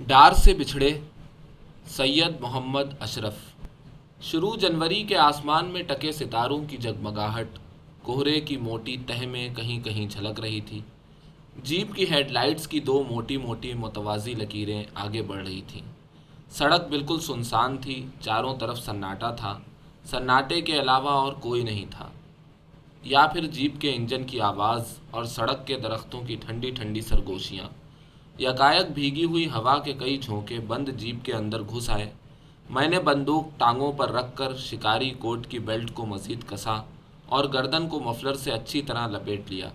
डार से बिछड़े सैयद मोहम्मद अशरफ। शुरू जनवरी के आसमान में टके सितारों की जगमगाहट, कोहरे की मोटी तह में कहीं कहीं झलक रही थी। जीप की हेडलाइट्स की दो मोटी मोटी मुतवाजी लकीरें आगे बढ़ रही थीं। सड़क बिल्कुल सुनसान थी, चारों तरफ़ सन्नाटा था। सन्नाटे के अलावा और कोई नहीं था। या फिर जीप के इंजन की आवाज़ और सड़क के दरख्तों की ठंडी ठंडी सरगोशियाँ। यकायक भीगी हुई हवा के कई झोंके बंद जीप के अंदर घुस आए। मैंने बंदूक टांगों पर रखकर शिकारी कोट की बेल्ट को मज़ीद कसा और गर्दन को मफलर से अच्छी तरह लपेट लिया।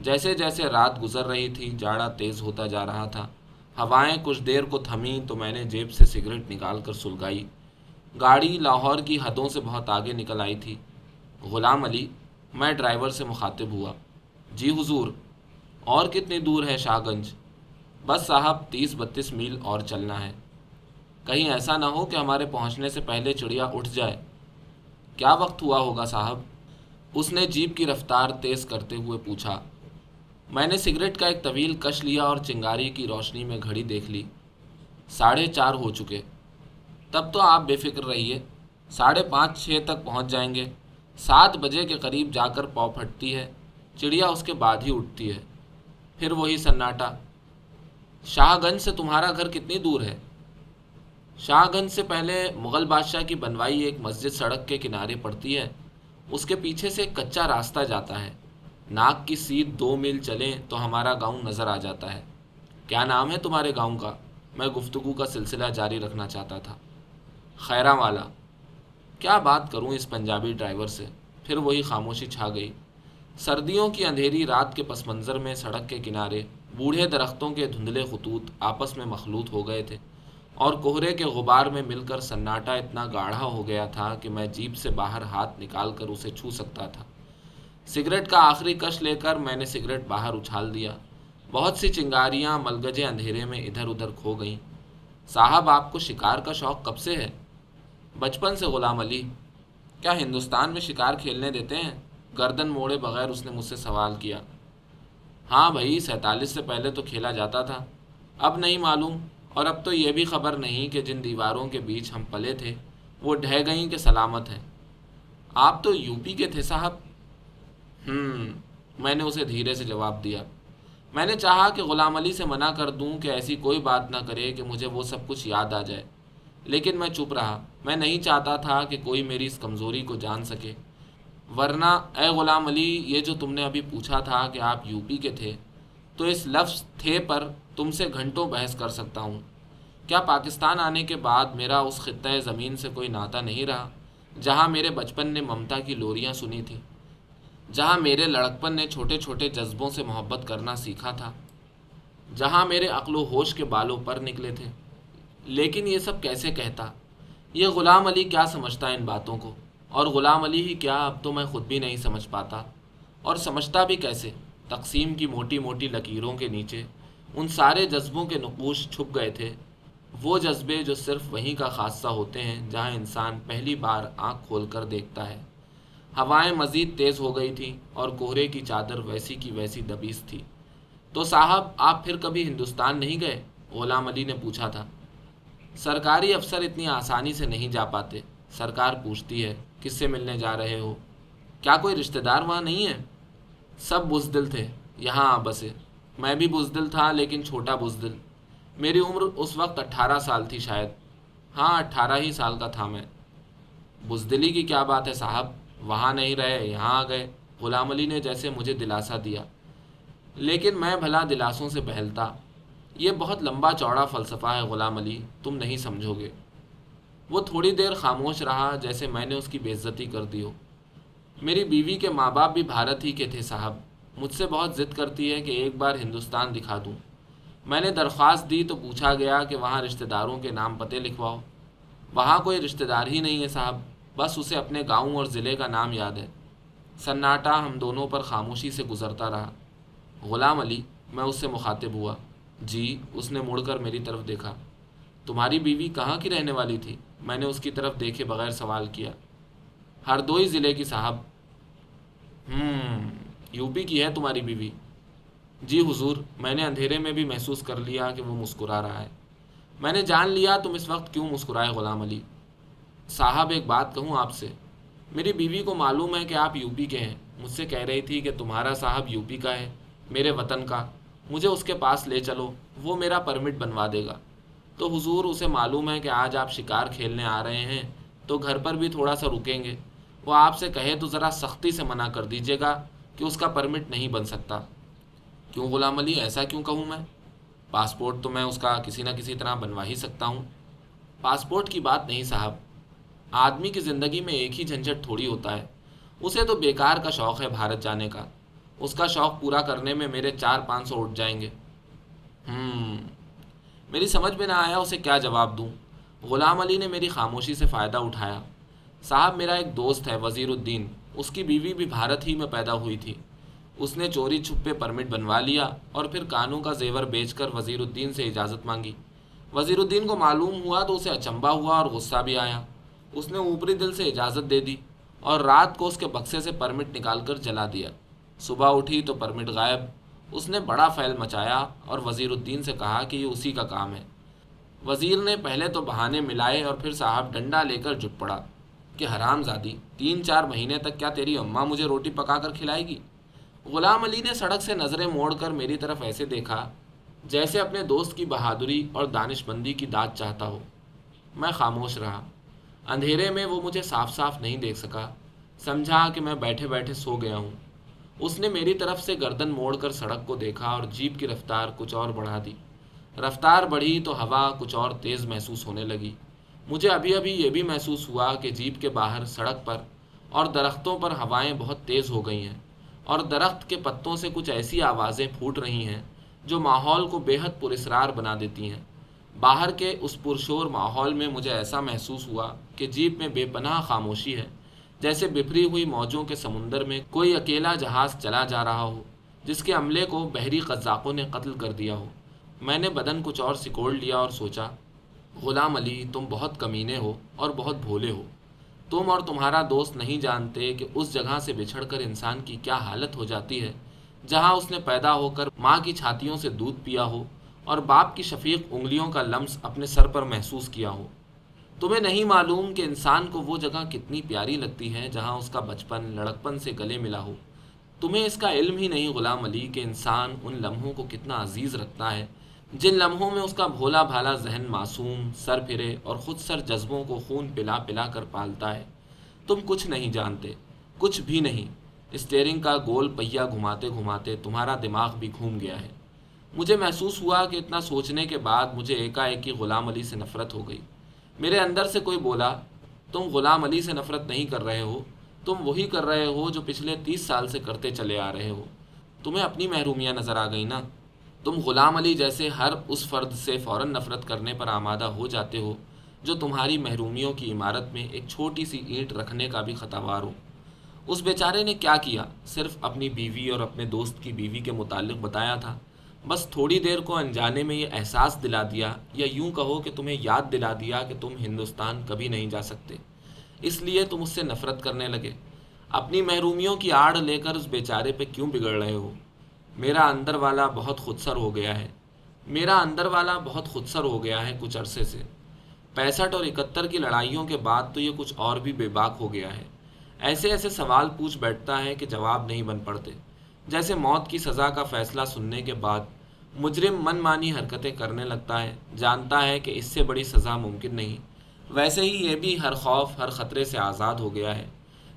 जैसे जैसे रात गुजर रही थी, जाड़ा तेज़ होता जा रहा था। हवाएँ कुछ देर को थमी तो मैंने जेब से सिगरेट निकाल कर सुलगाई। गाड़ी लाहौर की हदों से बहुत आगे निकल आई थी। ग़ुलाम अली, मैं ड्राइवर से मुखातिब हुआ। जी हुजूर, और कितनी दूर है शाहगंज? बस साहब तीस बत्तीस मील और चलना है। कहीं ऐसा ना हो कि हमारे पहुँचने से पहले चिड़िया उठ जाए। क्या वक्त हुआ होगा साहब? उसने जीप की रफ्तार तेज़ करते हुए पूछा। मैंने सिगरेट का एक तवील कश लिया और चिंगारी की रोशनी में घड़ी देख ली। साढ़े चार हो चुके। तब तो आप बेफिक्र रहिए। साढ़े पाँच छः तक पहुँच जाएँगे। सात बजे के करीब जाकर पौ फटती है। चिड़िया उसके बाद ही उठती है। फिर वही सन्नाटा। शाहगंज से तुम्हारा घर कितनी दूर है? शाहगंज से पहले मुग़ल बादशाह की बनवाई एक मस्जिद सड़क के किनारे पड़ती है। उसके पीछे से एक कच्चा रास्ता जाता है। नाक की सीध दो मील चलें तो हमारा गाँव नज़र आ जाता है। क्या नाम है तुम्हारे गाँव का? मैं गुफ्तगु का सिलसिला जारी रखना चाहता था। खैरा वाला क्या बात करूँ इस पंजाबी ड्राइवर से? फिर वही खामोशी छा गई। सर्दियों की अंधेरी रात के पस मंज़र में सड़क के किनारे बूढ़े दरख्तों के धुंधले खतूत आपस में मखलूत हो गए थे और कोहरे के गुबार में मिलकर सन्नाटा इतना गाढ़ा हो गया था कि मैं जीप से बाहर हाथ निकाल कर उसे छू सकता था। सिगरेट का आखिरी कश लेकर मैंने सिगरेट बाहर उछाल दिया। बहुत सी चिंगारियाँ मलगजे अंधेरे में इधर उधर खो गईं। साहब, आपको शिकार का शौक़ कब से है? बचपन से, ग़ुलाम अली। क्या हिंदुस्तान में शिकार खेलने देते हैं? गर्दन मोड़े बगैर उसने मुझसे सवाल किया। हाँ भाई सैंतालीस से पहले तो खेला जाता था। अब नहीं मालूम और अब तो ये भी खबर नहीं कि जिन दीवारों के बीच हम पले थे वो ढह गई कि सलामत हैं। आप तो यूपी के थे साहब। हम्म, मैंने उसे धीरे से जवाब दिया। मैंने चाहा कि ग़ुलाम अली से मना कर दूँ कि ऐसी कोई बात ना करे कि मुझे वो सब कुछ याद आ जाए। लेकिन मैं चुप रहा। मैं नहीं चाहता था कि कोई मेरी इस कमज़ोरी को जान सके। वरना, ए ग़ुलाम अली, ये जो तुमने अभी पूछा था कि आप यूपी के थे तो इस लफ्ज़ थे पर तुमसे घंटों बहस कर सकता हूँ। क्या पाकिस्तान आने के बाद मेरा उस ख़त्े ज़मीन से कोई नाता नहीं रहा, जहाँ मेरे बचपन ने ममता की लोरियाँ सुनी थी, जहाँ मेरे लड़कपन ने छोटे छोटे जज्बों से मोहब्बत करना सीखा था, जहाँ मेरे अक्लो होश के बालों पर निकले थे? लेकिन ये सब कैसे कहता? ये ग़ुलाम अली क्या समझता इन बातों को? और ग़ुलाम अली ही क्या? अब तो मैं ख़ुद भी नहीं समझ पाता। और समझता भी कैसे? तकसीम की मोटी मोटी लकीरों के नीचे उन सारे जज्बों के नकूश छुप गए थे। वो जज्बे जो सिर्फ़ वहीं का खासा होते हैं, जहाँ इंसान पहली बार आँख खोल कर देखता है। हवाएँ मज़ीद तेज़ हो गई थी और कोहरे की चादर वैसी की वैसी दबीस थी। तो साहब, आप फिर कभी हिंदुस्तान नहीं गए? ग़ुलाम अली ने पूछा था। सरकारी अफसर इतनी आसानी से नहीं जा पाते। सरकार पूछती है, किससे मिलने जा रहे हो? क्या कोई रिश्तेदार वहाँ नहीं है? सब बुजदिल थे, यहाँ आ बसे। मैं भी बुजदिल था, लेकिन छोटा बुजदिल। मेरी उम्र उस वक्त अट्ठारह साल थी शायद। हाँ अट्ठारह ही साल का था मैं। बुजदिली की क्या बात है साहब? वहाँ नहीं रहे, यहाँ आ गए। ग़ुलाम अली ने जैसे मुझे दिलासा दिया। लेकिन मैं भला दिलासों से बहलता। ये बहुत लंबा चौड़ा फ़लसफ़ा है ग़ुलाम अली, तुम नहीं समझोगे। वो थोड़ी देर खामोश रहा जैसे मैंने उसकी बेइज्जती कर दी हो। मेरी बीवी के माँ बाप भी भारत ही के थे, साहब। मुझसे बहुत ज़िद करती है कि एक बार हिंदुस्तान दिखा दूँ। मैंने दरख्वास्त दी तो पूछा गया कि वहाँ रिश्तेदारों के नाम पते लिखवाओ। वहाँ कोई रिश्तेदार ही नहीं है, साहब। बस उसे अपने गाँव और ज़िले का नाम याद है। सन्नाटा हम दोनों पर खामोशी से गुज़रता रहा। ग़ुलाम अली, मैं उससे मुखातिब हुआ। जी, उसने मुड़कर मेरी तरफ़ देखा। तुम्हारी बीवी कहाँ की रहने वाली थी? मैंने उसकी तरफ़ देखे बगैर सवाल किया। हरदोई ज़िले की साहब। हम्म, यूपी की है तुम्हारी बीवी। जी हुजूर मैंने अंधेरे में भी महसूस कर लिया कि वो मुस्कुरा रहा है। मैंने जान लिया तुम इस वक्त क्यों मुस्कुराए ग़ुलाम अली। साहब एक बात कहूँ आपसे। मेरी बीवी को मालूम है कि आप यूपी के हैं। मुझसे कह रही थी कि तुम्हारा साहब यूपी का है मेरे वतन का। मुझे उसके पास ले चलो वो मेरा परमिट बनवा देगा। तो हुजूर उसे मालूम है कि आज आप शिकार खेलने आ रहे हैं तो घर पर भी थोड़ा सा रुकेंगे। वो आपसे कहे तो ज़रा सख्ती से मना कर दीजिएगा कि उसका परमिट नहीं बन सकता। क्यों गुलाम अली ऐसा क्यों कहूँ मैं? पासपोर्ट तो मैं उसका किसी न किसी तरह बनवा ही सकता हूँ। पासपोर्ट की बात नहीं साहब। आदमी की ज़िंदगी में एक ही झंझट थोड़ी होता है। उसे तो बेकार का शौक़ है भारत जाने का। उसका शौक़ पूरा करने में मेरे चार पाँच सौ उठ जाएँगे। हम्म, मेरी समझ में ना आया उसे क्या जवाब दूँ। ग़ुलाम अली ने मेरी खामोशी से फ़ायदा उठाया। साहब, मेरा एक दोस्त है, वज़ीरुद्दीन। उसकी बीवी भी भारत ही में पैदा हुई थी। उसने चोरी छुपे परमिट बनवा लिया और फिर कानून का जेवर बेचकर वज़ीरुद्दीन से इजाज़त मांगी। वज़ीरुद्दीन को मालूम हुआ तो उसे अचंबा हुआ और गुस्सा भी आया। उसने ऊपरी दिल से इजाज़त दे दी और रात को उसके बक्से से परमिट निकाल कर जला दिया। सुबह उठी तो परमिट गायब उसने बड़ा फैल मचाया और वज़ीरुद्दीन से कहा कि ये उसी का काम है। वज़ीर ने पहले तो बहाने मिलाए और फिर साहब डंडा लेकर जुट पड़ा कि हराम हरामजादी तीन चार महीने तक क्या तेरी अम्मा मुझे रोटी पका कर खिलाएगी? ग़ुलाम अली ने सड़क से नज़रें मोड़कर मेरी तरफ़ ऐसे देखा, जैसे अपने दोस्त की बहादुरी और दानिशमंदी की दाद चाहता हो। मैं खामोश रहा। अंधेरे में वो मुझे साफ़ साफ़ नहीं देख सका। समझा कि मैं बैठे बैठे सो गया हूँ। उसने मेरी तरफ़ से गर्दन मोड़कर सड़क को देखा और जीप की रफ्तार कुछ और बढ़ा दी। रफ्तार बढ़ी तो हवा कुछ और तेज़ महसूस होने लगी। मुझे अभी अभी ये भी महसूस हुआ कि जीप के बाहर सड़क पर और दरख्तों पर हवाएँ बहुत तेज़ हो गई हैं और दरख्त के पत्तों से कुछ ऐसी आवाज़ें फूट रही हैं जो माहौल को बेहद पुरस्रार बना देती हैं। बाहर के उस पुरशोर माहौल में मुझे ऐसा महसूस हुआ कि जीप में बेपनाह खामोशी है। जैसे बिफरी हुई मौजों के समुंदर में कोई अकेला जहाज़ चला जा रहा हो, जिसके अमले को बहरी कज़ाक़ों ने कत्ल कर दिया हो। मैंने बदन कुछ और सिकोड़ लिया और सोचा, ग़ुलाम अली, तुम बहुत कमीने हो और बहुत भोले हो। तुम और तुम्हारा दोस्त नहीं जानते कि उस जगह से बिछड़कर इंसान की क्या हालत हो जाती है, जहाँ उसने पैदा होकर माँ की छातियों से दूध पिया हो और बाप की शफीक उंगलियों का लम्स अपने सर पर महसूस किया हो। तुम्हें नहीं मालूम कि इंसान को वो जगह कितनी प्यारी लगती है जहाँ उसका बचपन, लड़कपन से गले मिला हो। तुम्हें इसका इल्म ही नहीं, ग़ुलाम अली, कि इंसान उन लम्हों को कितना अज़ीज़ रखता है, जिन लम्हों में उसका भोला भाला जहन मासूम, सर फिरे और ख़ुद सर जज्बों को खून पिला पिला कर पालता है। तुम कुछ नहीं जानते, कुछ भी नहीं। स्टेयरिंग का गोल पहिया घुमाते घुमाते तुम्हारा दिमाग भी घूम गया है। मुझे महसूस हुआ कि इतना सोचने के बाद मुझे एकाएक ही ग़ुलाम अली से नफ़रत हो गई। मेरे अंदर से कोई बोला, तुम ग़ुलाम अली से नफ़रत नहीं कर रहे हो, तुम वही कर रहे हो जो पिछले तीस साल से करते चले आ रहे हो। तुम्हें अपनी महरूमियाँ नज़र आ गई ना? तुम ग़ुलाम अली जैसे हर उस फ़र्द से फ़ौर नफ़रत करने पर आमादा हो जाते हो, जो तुम्हारी महरूमियों की इमारत में एक छोटी सी ईंट रखने का भी ख़तावार हो। उस बेचारे ने क्या किया? सिर्फ़ अपनी बीवी और अपने दोस्त की बीवी के मुतालिक बताया था। बस थोड़ी देर को अनजाने में ये एहसास दिला दिया या यूँ कहो कि तुम्हें याद दिला दिया कि तुम हिंदुस्तान कभी नहीं जा सकते। इसलिए तुम उससे नफ़रत करने लगे। अपनी महरूमियों की आड़ लेकर उस बेचारे पे क्यों बिगड़ रहे हो? मेरा अंदर वाला बहुत खुदसर हो गया है। मेरा अंदर वाला बहुत खुदसर हो गया है कुछ अरसे से। पैंसठ और इकहत्तर की लड़ाइयों के बाद तो ये कुछ और भी बेबाक हो गया है। ऐसे ऐसे सवाल पूछ बैठता है कि जवाब नहीं बन पड़ते। जैसे मौत की सज़ा का फ़ैसला सुनने के बाद मुजरिम मनमानी हरकतें करने लगता है, जानता है कि इससे बड़ी सज़ा मुमकिन नहीं। वैसे ही ये भी हर खौफ, हर ख़तरे से आज़ाद हो गया है।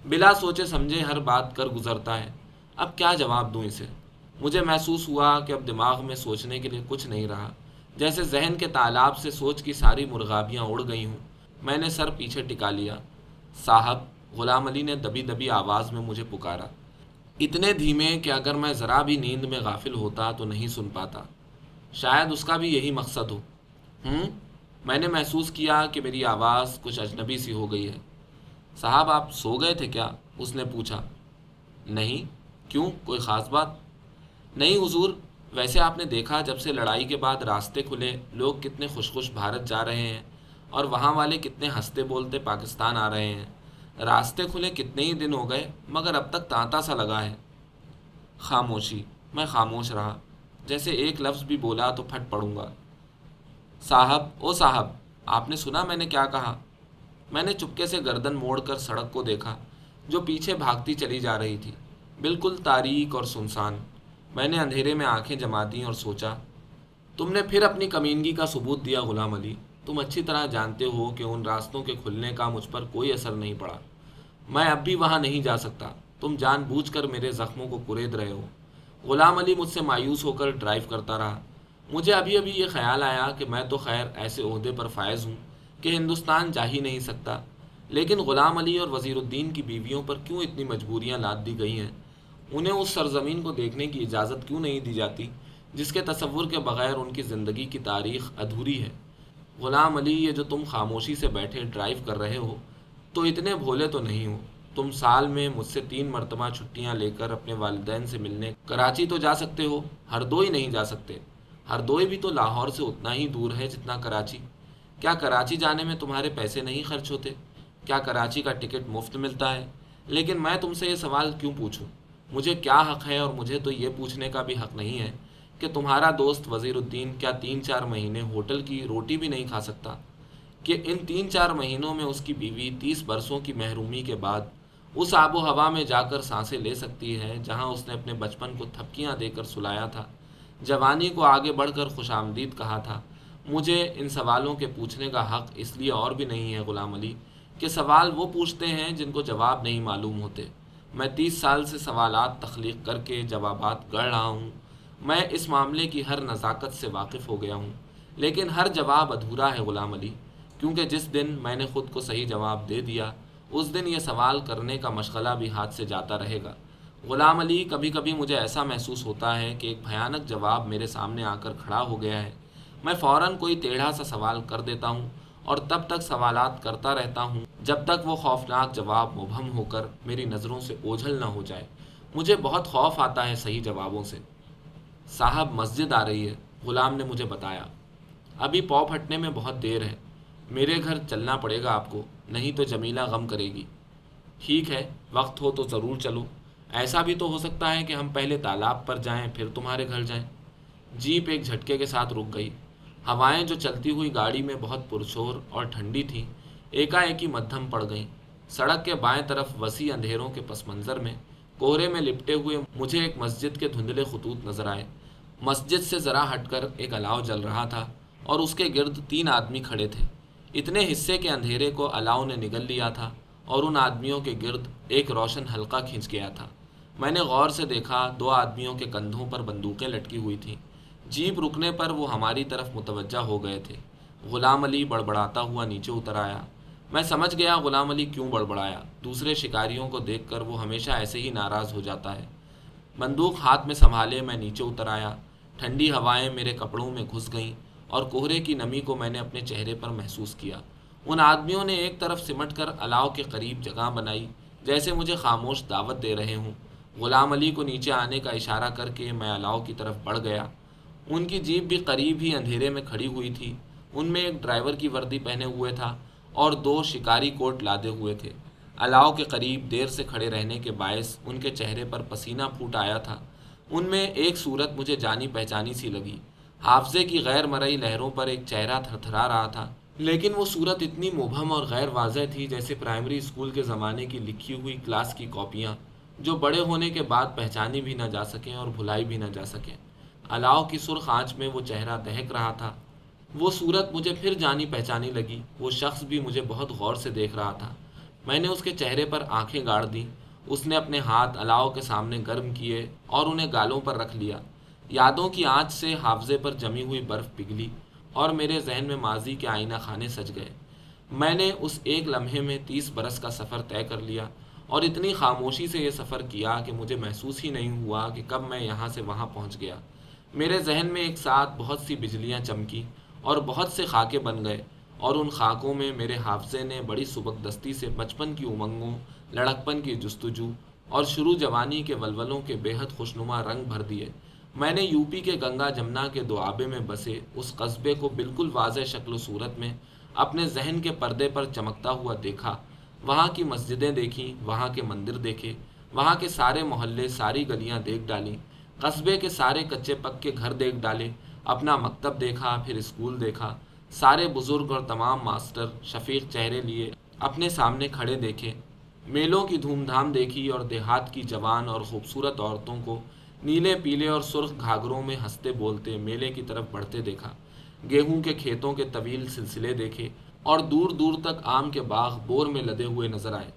बिला सोचे समझे हर बात कर गुज़रता है। अब क्या जवाब दूँ इसे? मुझे महसूस हुआ कि अब दिमाग में सोचने के लिए कुछ नहीं रहा। जैसे जहन के तालाब से सोच की सारी मुर्गाबियाँ उड़ गई हूँ। मैंने सर पीछे टिका लिया। साहब, ग़ुलाम अली ने दबी दबी आवाज़ में मुझे पुकारा। इतने धीमे कि अगर मैं ज़रा भी नींद में गाफिल होता तो नहीं सुन पाता। शायद उसका भी यही मकसद हो। हम्म? मैंने महसूस किया कि मेरी आवाज़ कुछ अजनबी सी हो गई है। साहब, आप सो गए थे क्या? उसने पूछा। नहीं। क्यों? कोई ख़ास बात? नहीं हुजूर, वैसे आपने देखा जब से लड़ाई के बाद रास्ते खुले, लोग कितने खुश खुश भारत जा रहे हैं और वहाँ वाले कितने हँसते बोलते पाकिस्तान आ रहे हैं। रास्ते खुले कितने ही दिन हो गए, मगर अब तक तांता सा लगा है। खामोशी, मैं खामोश रहा। जैसे एक लफ्ज़ भी बोला तो फट पड़ूँगा। साहब, ओ साहब, आपने सुना मैंने क्या कहा? मैंने चुपके से गर्दन मोड़कर सड़क को देखा, जो पीछे भागती चली जा रही थी। बिल्कुल तारीख और सुनसान। मैंने अंधेरे में आँखें जमा दी और सोचा, तुमने फिर अपनी कमीनगी का सबूत दिया, गुलाम अली। तुम अच्छी तरह जानते हो कि उन रास्तों के खुलने का मुझ पर कोई असर नहीं पड़ा। मैं अब भी वहाँ नहीं जा सकता। तुम जानबूझकर मेरे ज़ख्मों को कुरेद रहे हो। गुलाम अली मुझसे मायूस होकर ड्राइव करता रहा। मुझे अभी अभी ये ख्याल आया कि मैं तो खैर ऐसे अहदे पर फायज हूँ कि हिंदुस्तान जा ही नहीं सकता। लेकिन ग़ुलाम अली और वज़ीरुद्दीन की बीवियों पर क्यों इतनी मजबूरियाँ लाद दी गई हैं? उन्हें उस सरजमीन को देखने की इजाज़त क्यों नहीं दी जाती, जिसके तस्वुर के बगैर उनकी ज़िंदगी की तारीख अधूरी है? ग़ुलाम अली, ये जो तुम खामोशी से बैठे ड्राइव कर रहे हो तो इतने भोले तो नहीं हो। तुम साल में मुझसे तीन मरतबा छुट्टियाँ लेकर अपने वालदेन से मिलने कराची तो जा सकते हो हरदोई नहीं जा सकते। हरदोई भी तो लाहौर से उतना ही दूर है जितना कराची। क्या कराची जाने में तुम्हारे पैसे नहीं खर्च होते? क्या कराची का टिकट मुफ़्त मिलता है? लेकिन मैं तुमसे ये सवाल क्यों पूछूँ? मुझे क्या हक़ है और मुझे तो ये पूछने का भी हक़ नहीं है कि तुम्हारा दोस्त वज़ीरुद्दीन क्या तीन चार महीने होटल की रोटी भी नहीं खा सकता? कि इन तीन चार महीनों में उसकी बीवी तीस बरसों की महरूमी के बाद उस आबो हवा में जाकर साँसें ले सकती है, जहाँ उसने अपने बचपन को थपकियाँ देकर सुलाया था। जवानी को आगे बढ़कर खुश आमदीद कहा था, मुझे इन सवालों के पूछने का हक़ इसलिए और भी नहीं है ग़ुलाम अली, कि सवाल वो पूछते हैं जिनको जवाब नहीं मालूम होते। मैं तीस साल से सवालात तख्लीक करके जवाबात गढ़ रहा हूँ मैं इस मामले की हर नज़ाकत से वाकिफ़ हो गया हूँ, लेकिन हर जवाब अधूरा है ग़ुलाम अली, क्योंकि जिस दिन मैंने ख़ुद को सही जवाब दे दिया, उस दिन ये सवाल करने का मशगला भी हाथ से जाता रहेगा। ग़ुलाम अली कभी कभी मुझे ऐसा महसूस होता है कि एक भयानक जवाब मेरे सामने आकर खड़ा हो गया है। मैं फ़ौर कोई टेढ़ा सा सवाल कर देता हूँ और तब तक सवालात करता रहता हूँ, जब तक वो खौफनाक जवाब मुबहम होकर मेरी नज़रों से ओझल ना हो जाए। मुझे बहुत खौफ आता है सही जवाबों से। साहब मस्जिद आ रही है, ग़ुलाम ने मुझे बताया। अभी पौ फटने में बहुत देर है, मेरे घर चलना पड़ेगा आपको, नहीं तो जमीला गम करेगी। ठीक है, वक्त हो तो ज़रूर चलो। ऐसा भी तो हो सकता है कि हम पहले तालाब पर जाएँ, फिर तुम्हारे घर जाएँ। जीप एक झटके के साथ रुक गई। हवाएँ जो चलती हुई गाड़ी में बहुत पुरशोर और ठंडी थी, एकाएक ही मध्यम पड़ गईं। सड़क के बाएँ तरफ़ वसी अंधेरों के पस मंज़र में कोहरे में लिपटे हुए मुझे एक मस्जिद के धुंधले खतूत नज़र आए। मस्जिद से ज़रा हटकर एक अलाव जल रहा था और उसके गिर्द तीन आदमी खड़े थे। इतने हिस्से के अंधेरे को अलाव ने निगल लिया था और उन आदमियों के गिर्द एक रोशन हल्का खींच गया था। मैंने गौर से देखा, दो आदमियों के कंधों पर बंदूकें लटकी हुई थीं। जीप रुकने पर वो हमारी तरफ़ मुतवजा हो गए थे। ग़ुलाम अली बड़बड़ाता हुआ नीचे उतर आया। मैं समझ गया ग़ुलाम अली क्यों बड़बड़ाया। दूसरे शिकारियों को देखकर वो हमेशा ऐसे ही नाराज़ हो जाता है। बंदूक हाथ में संभाले मैं नीचे उतर आया। ठंडी हवाएँ मेरे कपड़ों में घुस गईं और कोहरे की नमी को मैंने अपने चेहरे पर महसूस किया। उन आदमियों ने एक तरफ़ सिमट कर अलाव के करीब जगह बनाई, जैसे मुझे खामोश दावत दे रहे हों। ग़ुलाम अली को नीचे आने का इशारा करके मैं अलाव की तरफ़ बढ़ गया। उनकी जीप भी करीब ही अंधेरे में खड़ी हुई थी। उनमें एक ड्राइवर की वर्दी पहने हुए था। और दो शिकारी कोट लादे हुए थे। अलाव के करीब देर से खड़े रहने के बायस उनके चेहरे पर पसीना फूट आया था। उनमें एक सूरत मुझे जानी पहचानी सी लगी। हाफजे की गैर मरई लहरों पर एक चेहरा थरथरा रहा था। लेकिन वो सूरत इतनी मुबहम और गैर वाजह थी जैसे प्राइमरी स्कूल के ज़माने की लिखी हुई क्लास की कॉपियाँ, जो बड़े होने के बाद पहचानी भी ना जा सकें और भुलाई भी ना जा सकें। अलाव की सुर्ख आँच में वो चेहरा दहक रहा था। वो सूरत मुझे फिर जानी पहचानी लगी। वो शख्स भी मुझे बहुत गौर से देख रहा था। मैंने उसके चेहरे पर आँखें गाड़ दी। उसने अपने हाथ अलाव के सामने गर्म किए और उन्हें गालों पर रख लिया। यादों की आँच से हाफजे पर जमी हुई बर्फ़ पिघली और मेरे जहन में माजी के आईना खाने सज गए। मैंने उस एक लम्हे में तीस बरस का सफ़र तय कर लिया और इतनी खामोशी से यह सफ़र किया कि मुझे महसूस ही नहीं हुआ कि कब मैं यहाँ से वहाँ पहुँच गया। मेरे जहन में एक साथ बहुत सी बिजलियाँ चमकी और बहुत से खाके बन गए। और उन खाकों में मेरे हाफजे ने बड़ी सुबकदस्ती से बचपन की उमंगों, लड़कपन की जस्तजू और शुरू जवानी के वलवलों के बेहद खुशनुमा रंग भर दिए। मैंने यूपी के गंगा जमुना के दुआबे में बसे उस कस्बे को बिल्कुल वाज शक्ल सूरत में अपने जहन के पर्दे पर चमकता हुआ देखा। वहाँ की मस्जिदें देखीं, वहाँ के मंदिर देखे, वहाँ के सारे मोहल्ले सारी गलियाँ देख डालीं, कस्बे के सारे कच्चे पक्के घर देख डाले अपना मकतब देखा, फिर स्कूल देखा। सारे बुज़ुर्ग और तमाम मास्टर शफीक चेहरे लिए अपने सामने खड़े देखे। मेलों की धूमधाम देखी और देहात की जवान और खूबसूरत औरतों को नीले, पीले और सुर्ख घाघरों में हँसते बोलते मेले की तरफ़ बढ़ते देखा। गेहूँ के खेतों के तवील सिलसिले देखे और दूर दूर तक आम के बाग बोर में लदे हुए नज़र आए।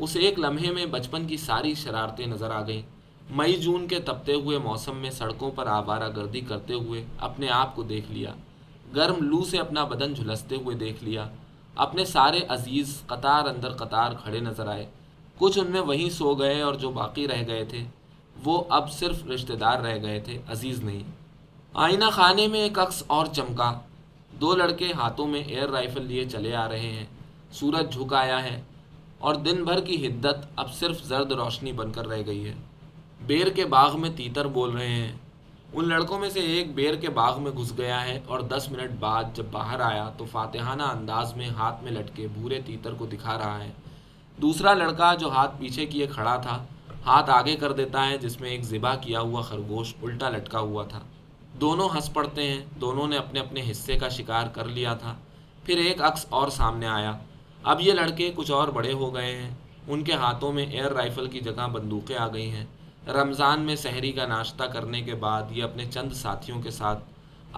उस एक लम्हे में बचपन की सारी शरारतें नज़र आ गईं। मई, जून के तपते हुए मौसम में सड़कों पर आवारा गर्दी करते हुए अपने आप को देख लिया। गर्म लू से अपना बदन झुलसते हुए देख लिया। अपने सारे अज़ीज़ कतार अंदर कतार खड़े नज़र आए। कुछ उनमें वहीं सो गए और जो बाकी रह गए थे, वो अब सिर्फ़ रिश्तेदार रह गए थे, अज़ीज़ नहीं। आईना खाने में एक अक्स और चमका। दो लड़के हाथों में एयर राइफल लिए चले आ रहे हैं। सूरज झुक आया है और दिन भर की हिद्दत अब सिर्फ़ जर्द रोशनी बनकर रह गई है। बेर के बाग में तीतर बोल रहे हैं। उन लड़कों में से एक बेर के बाग में घुस गया है और दस मिनट बाद जब बाहर आया तो फातिहाना अंदाज में हाथ में लटके भूरे तीतर को दिखा रहा है। दूसरा लड़का जो हाथ पीछे किए खड़ा था, हाथ आगे कर देता है, जिसमें एक ज़िबा किया हुआ खरगोश उल्टा लटका हुआ था। दोनों हंस पड़ते हैं, दोनों ने अपने अपने हिस्से का शिकार कर लिया था। फिर एक अक्स और सामने आया। अब ये लड़के कुछ और बड़े हो गए हैं। उनके हाथों में एयर राइफल की जगह बंदूकें आ गई हैं। रमज़ान में सहरी का नाश्ता करने के बाद ये अपने चंद साथियों के साथ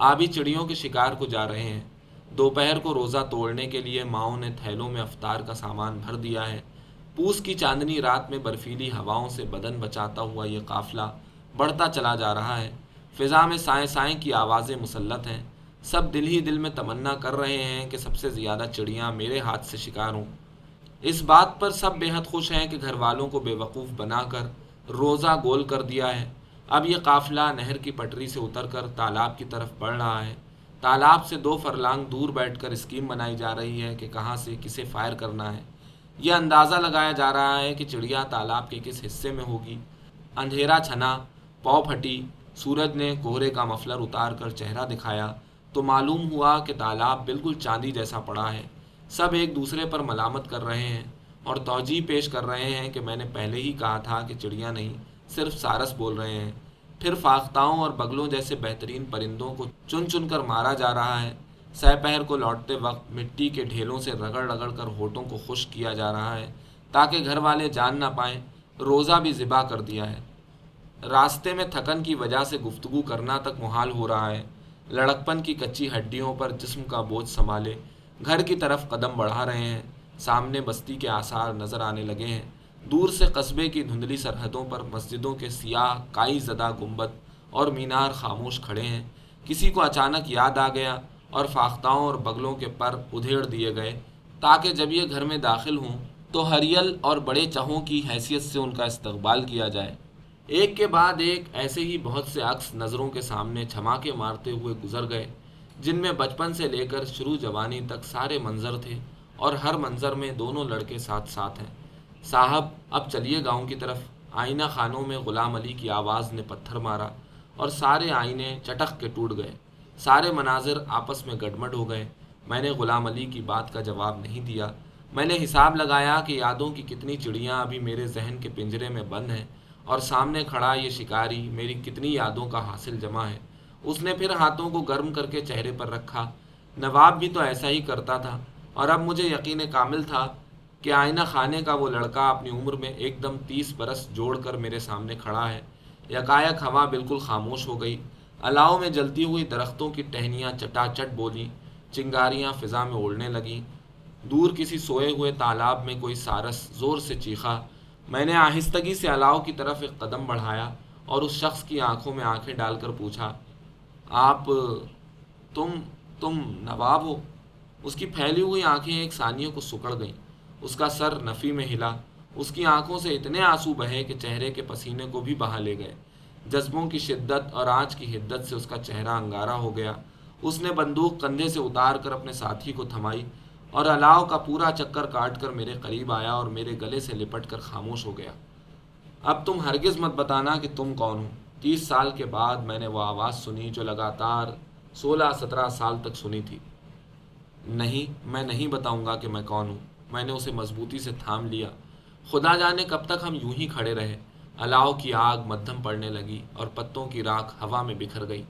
आबी चिड़ियों के शिकार को जा रहे हैं। दोपहर को रोज़ा तोड़ने के लिए माओ ने थैलों में अफ्तार का सामान भर दिया है। पूस की चांदनी रात में बर्फीली हवाओं से बदन बचाता हुआ ये काफिला बढ़ता चला जा रहा है। फ़िज़ा में साए साए की आवाज़ें मुसलत हैं। सब दिल ही दिल में तमन्ना कर रहे हैं कि सबसे ज़्यादा चिड़ियाँ मेरे हाथ से शिकार हों। इस बात पर सब बेहद खुश हैं कि घर वालों को बेवकूफ़ बनाकर रोज़ा गोल कर दिया है। अब ये काफ़िला नहर की पटरी से उतरकर तालाब की तरफ़ बढ़ रहा है। तालाब से दो फरलांग दूर बैठकर स्कीम बनाई जा रही है कि कहाँ से किसे फायर करना है। यह अंदाज़ा लगाया जा रहा है कि चिड़िया तालाब के किस हिस्से में होगी। अंधेरा छना, पौ फटी, सूरज ने कोहरे का मफलर उतार कर चेहरा दिखाया तो मालूम हुआ कि तालाब बिल्कुल चांदी जैसा पड़ा है। सब एक दूसरे पर मलामत कर रहे हैं। और तोजी पेश कर रहे हैं कि मैंने पहले ही कहा था कि चिड़िया नहीं, सिर्फ़ सारस बोल रहे हैं। फिर फाख्ताओं और बगलों जैसे बेहतरीन परिंदों को चुन चुन कर मारा जा रहा है। सहपहर को लौटते वक्त मिट्टी के ढेलों से रगड़ रगड़ कर होठों को खुश किया जा रहा है, ताकि घर वाले जान ना पाएँ, रोज़ा भी ज़िबा कर दिया है। रास्ते में थकन की वजह से गुफ्तगु करना तक मुहाल हो रहा है। लड़कपन की कच्ची हड्डियों पर जिस्म का बोझ संभाले, घर की तरफ़ कदम बढ़ा रहे हैं। सामने बस्ती के आसार नज़र आने लगे हैं। दूर से कस्बे की धुंधली सरहदों पर मस्जिदों के सियाह, काई ज़दा गुंबद और मीनार खामोश खड़े हैं। किसी को अचानक याद आ गया और फाख्ताओं और बगलों के पर उधेड़ दिए गए। ताकि जब ये घर में दाखिल हों तो हरियल और बड़े चहों की हैसियत से उनका इस्तकबाल किया जाए। एक के बाद एक ऐसे ही बहुत से अक्स नज़रों के सामने छमाके मारते हुए गुजर गए, जिनमें बचपन से लेकर शुरू जवानी तक सारे मंजर थे। और हर मंज़र में दोनों लड़के साथ साथ हैं। साहब, अब चलिए गाँव की तरफ़। आईना खानों में ग़ुलाम अली की आवाज़ ने पत्थर मारा और सारे आईने चटक के टूट गए। सारे मनाजिर आपस में गडमड हो गए। मैंने ग़ुलाम अली की बात का जवाब नहीं दिया। मैंने हिसाब लगाया कि यादों की कितनी चिड़ियाँ अभी मेरे जहन के पिंजरे में बंद हैं और सामने खड़ा ये शिकारी मेरी कितनी यादों का हासिल जमा है। उसने फिर हाथों को गर्म करके चेहरे पर रखा। नवाब भी तो ऐसा ही करता था। और अब मुझे यकीन कामिल था कि आईना खाने का वो लड़का अपनी उम्र में एकदम तीस बरस जोड़कर मेरे सामने खड़ा है। यकायक हवा बिल्कुल खामोश हो गई। अलाव में जलती हुई दरख्तों की टहनियाँ चटाचट बोली, चिंगारियाँ फ़िज़ा में उड़ने लगीं। दूर किसी सोए हुए तालाब में कोई सारस ज़ोर से चीखा। मैंने आहिस्तगी से अलाव की तरफ़ एक कदम बढ़ाया और उस शख्स की आँखों में आँखें डालकर पूछा, आप, तुम तुम नवाब हो? उसकी फैली हुई आँखें एक सानियों को सुकड़ गईं। उसका सर नफ़ी में हिला। उसकी आँखों से इतने आँसू बहे कि चेहरे के पसीने को भी बहा ले गए। जज्बों की शिद्दत और आँच की हिद्दत से उसका चेहरा अंगारा हो गया। उसने बंदूक कंधे से उतार कर अपने साथी को थमाई और अलाव का पूरा चक्कर काट कर मेरे करीब आया और मेरे गले से लिपट कर खामोश हो गया। अब तुम हरगिज़ मत बताना कि तुम कौन हो। तीस साल के बाद मैंने वो आवाज़ सुनी जो लगातार सोलह सत्रह साल तक सुनी थी। नहीं, मैं नहीं बताऊँगा कि मैं कौन हूँ। मैंने उसे मजबूती से थाम लिया। खुदा जाने कब तक हम यूँ ही खड़े रहे। अलाव की आग मध्यम पड़ने लगी और पत्तों की राख हवा में बिखर गई।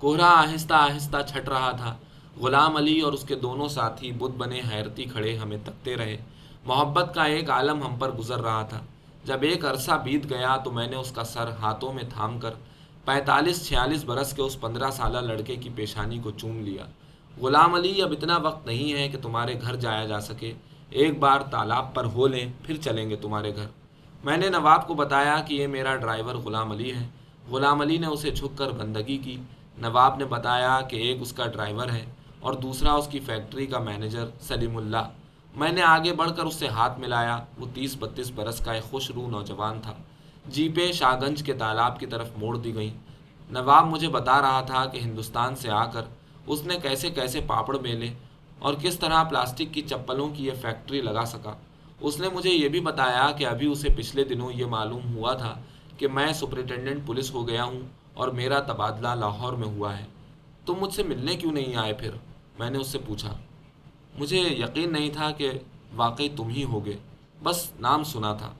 कोहरा आहिस्ता आहिस्ता छट रहा था। गुलाम अली और उसके दोनों साथी बुद्ध बने हैरती खड़े हमें तकते रहे। मोहब्बत का एक आलम हम पर गुजर रहा था। जब एक अरसा बीत गया तो मैंने उसका सर हाथों में थाम कर पैंतालीस छियालीस बरस के उस पंद्रह साल लड़के की पेशानी को चूम लिया। गुलाम अली अब इतना वक्त नहीं है कि तुम्हारे घर जाया जा सके। एक बार तालाब पर हो लें, फिर चलेंगे तुम्हारे घर। मैंने नवाब को बताया कि ये मेरा ड्राइवर गुलाम अली है। गुलाम अली ने उसे झुक कर बंदगी की। नवाब ने बताया कि एक उसका ड्राइवर है और दूसरा उसकी फैक्ट्री का मैनेजर सलीमुल्ला मैंने आगे बढ़कर उससे हाथ मिलाया। वो तीस बत्तीस बरस का एक खुश रू नौजवान था। जीपें शाहगंज के तालाब की तरफ़ मोड़ दी गईं। नवाब मुझे बता रहा था कि हिंदुस्तान से आकर उसने कैसे कैसे पापड़ मेले और किस तरह प्लास्टिक की चप्पलों की यह फैक्ट्री लगा सका। उसने मुझे ये भी बताया कि अभी उसे पिछले दिनों ये मालूम हुआ था कि मैं सुपरिटेंडेंट पुलिस हो गया हूँ और मेरा तबादला लाहौर में हुआ है। तुम मुझसे मिलने क्यों नहीं आए फिर? मैंने उससे पूछा। मुझे यकीन नहीं था कि वाकई तुम ही होगे। बस नाम सुना था।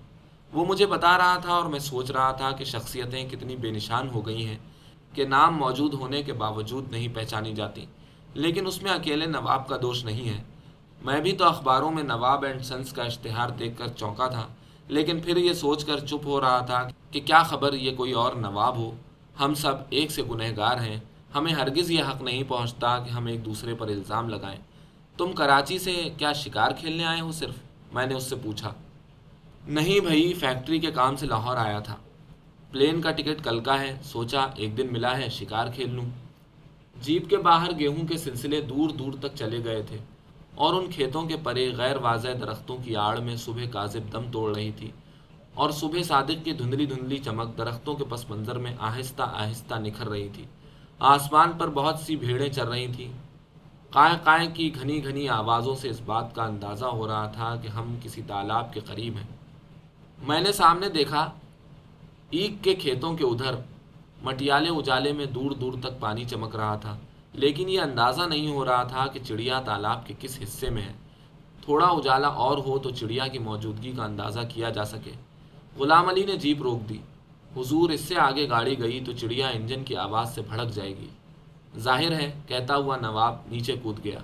वो मुझे बता रहा था और मैं सोच रहा था कि शख्सियतें कितनी बेनिशान हो गई हैं। कि नाम मौजूद होने के बावजूद नहीं पहचानी जाती। लेकिन उसमें अकेले नवाब का दोष नहीं है। मैं भी तो अखबारों में नवाब एंड सन्स का इश्तहार देखकर चौंका था, लेकिन फिर ये सोचकर चुप हो रहा था कि क्या खबर ये कोई और नवाब हो। हम सब एक से गुनहगार हैं। हमें हरगिज़ ये हक़ नहीं पहुँचता कि हम एक दूसरे पर इल्ज़ाम लगाएँ। तुम कराची से क्या शिकार खेलने आए हो सिर्फ़? मैंने उससे पूछा। नहीं भाई, फैक्ट्री के काम से लाहौर आया था। प्लेन का टिकट कल का है। सोचा, एक दिन मिला है, शिकार खेल लूँ। जीप के बाहर गेहूँ के सिलसिले दूर दूर तक चले गए थे और उन खेतों के परे गैर वाज दरख्तों की आड़ में सुबह काजिब दम तोड़ रही थी और सुबह सादिक की धुंधली धुंधली चमक दरख्तों के पस मंज़र में आहिस्ता आहिस्ता निखर रही थी। आसमान पर बहुत सी भीड़ें चल रही थीं। काय काय की घनी घनी आवाज़ों से इस बात का अंदाज़ा हो रहा था कि हम किसी तालाब के करीब हैं। मैंने सामने देखा ईक के खेतों के उधर मटियाले उजाले में दूर दूर तक पानी चमक रहा था, लेकिन यह अंदाज़ा नहीं हो रहा था कि चिड़िया तालाब के किस हिस्से में है। थोड़ा उजाला और हो तो चिड़िया की मौजूदगी का अंदाज़ा किया जा सके। गुलाम अली ने जीप रोक दी। हुजूर, इससे आगे गाड़ी गई तो चिड़िया इंजन की आवाज़ से भड़क जाएगी। ज़ाहिर है, कहता हुआ नवाब नीचे कूद गया।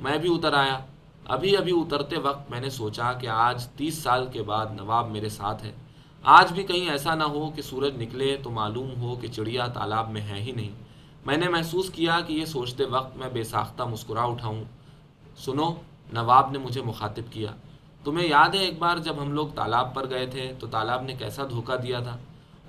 मैं भी उतर आया। अभी अभी उतरते वक्त मैंने सोचा कि आज तीस साल के बाद नवाब मेरे साथ है। आज भी कहीं ऐसा ना हो कि सूरज निकले तो मालूम हो कि चिड़िया तालाब में है ही नहीं। मैंने महसूस किया कि ये सोचते वक्त मैं बेसाख्ता मुस्कुरा उठाऊँ। सुनो, नवाब ने मुझे मुखातिब किया। तुम्हें याद है एक बार जब हम लोग तालाब पर गए थे तो तालाब ने कैसा धोखा दिया था?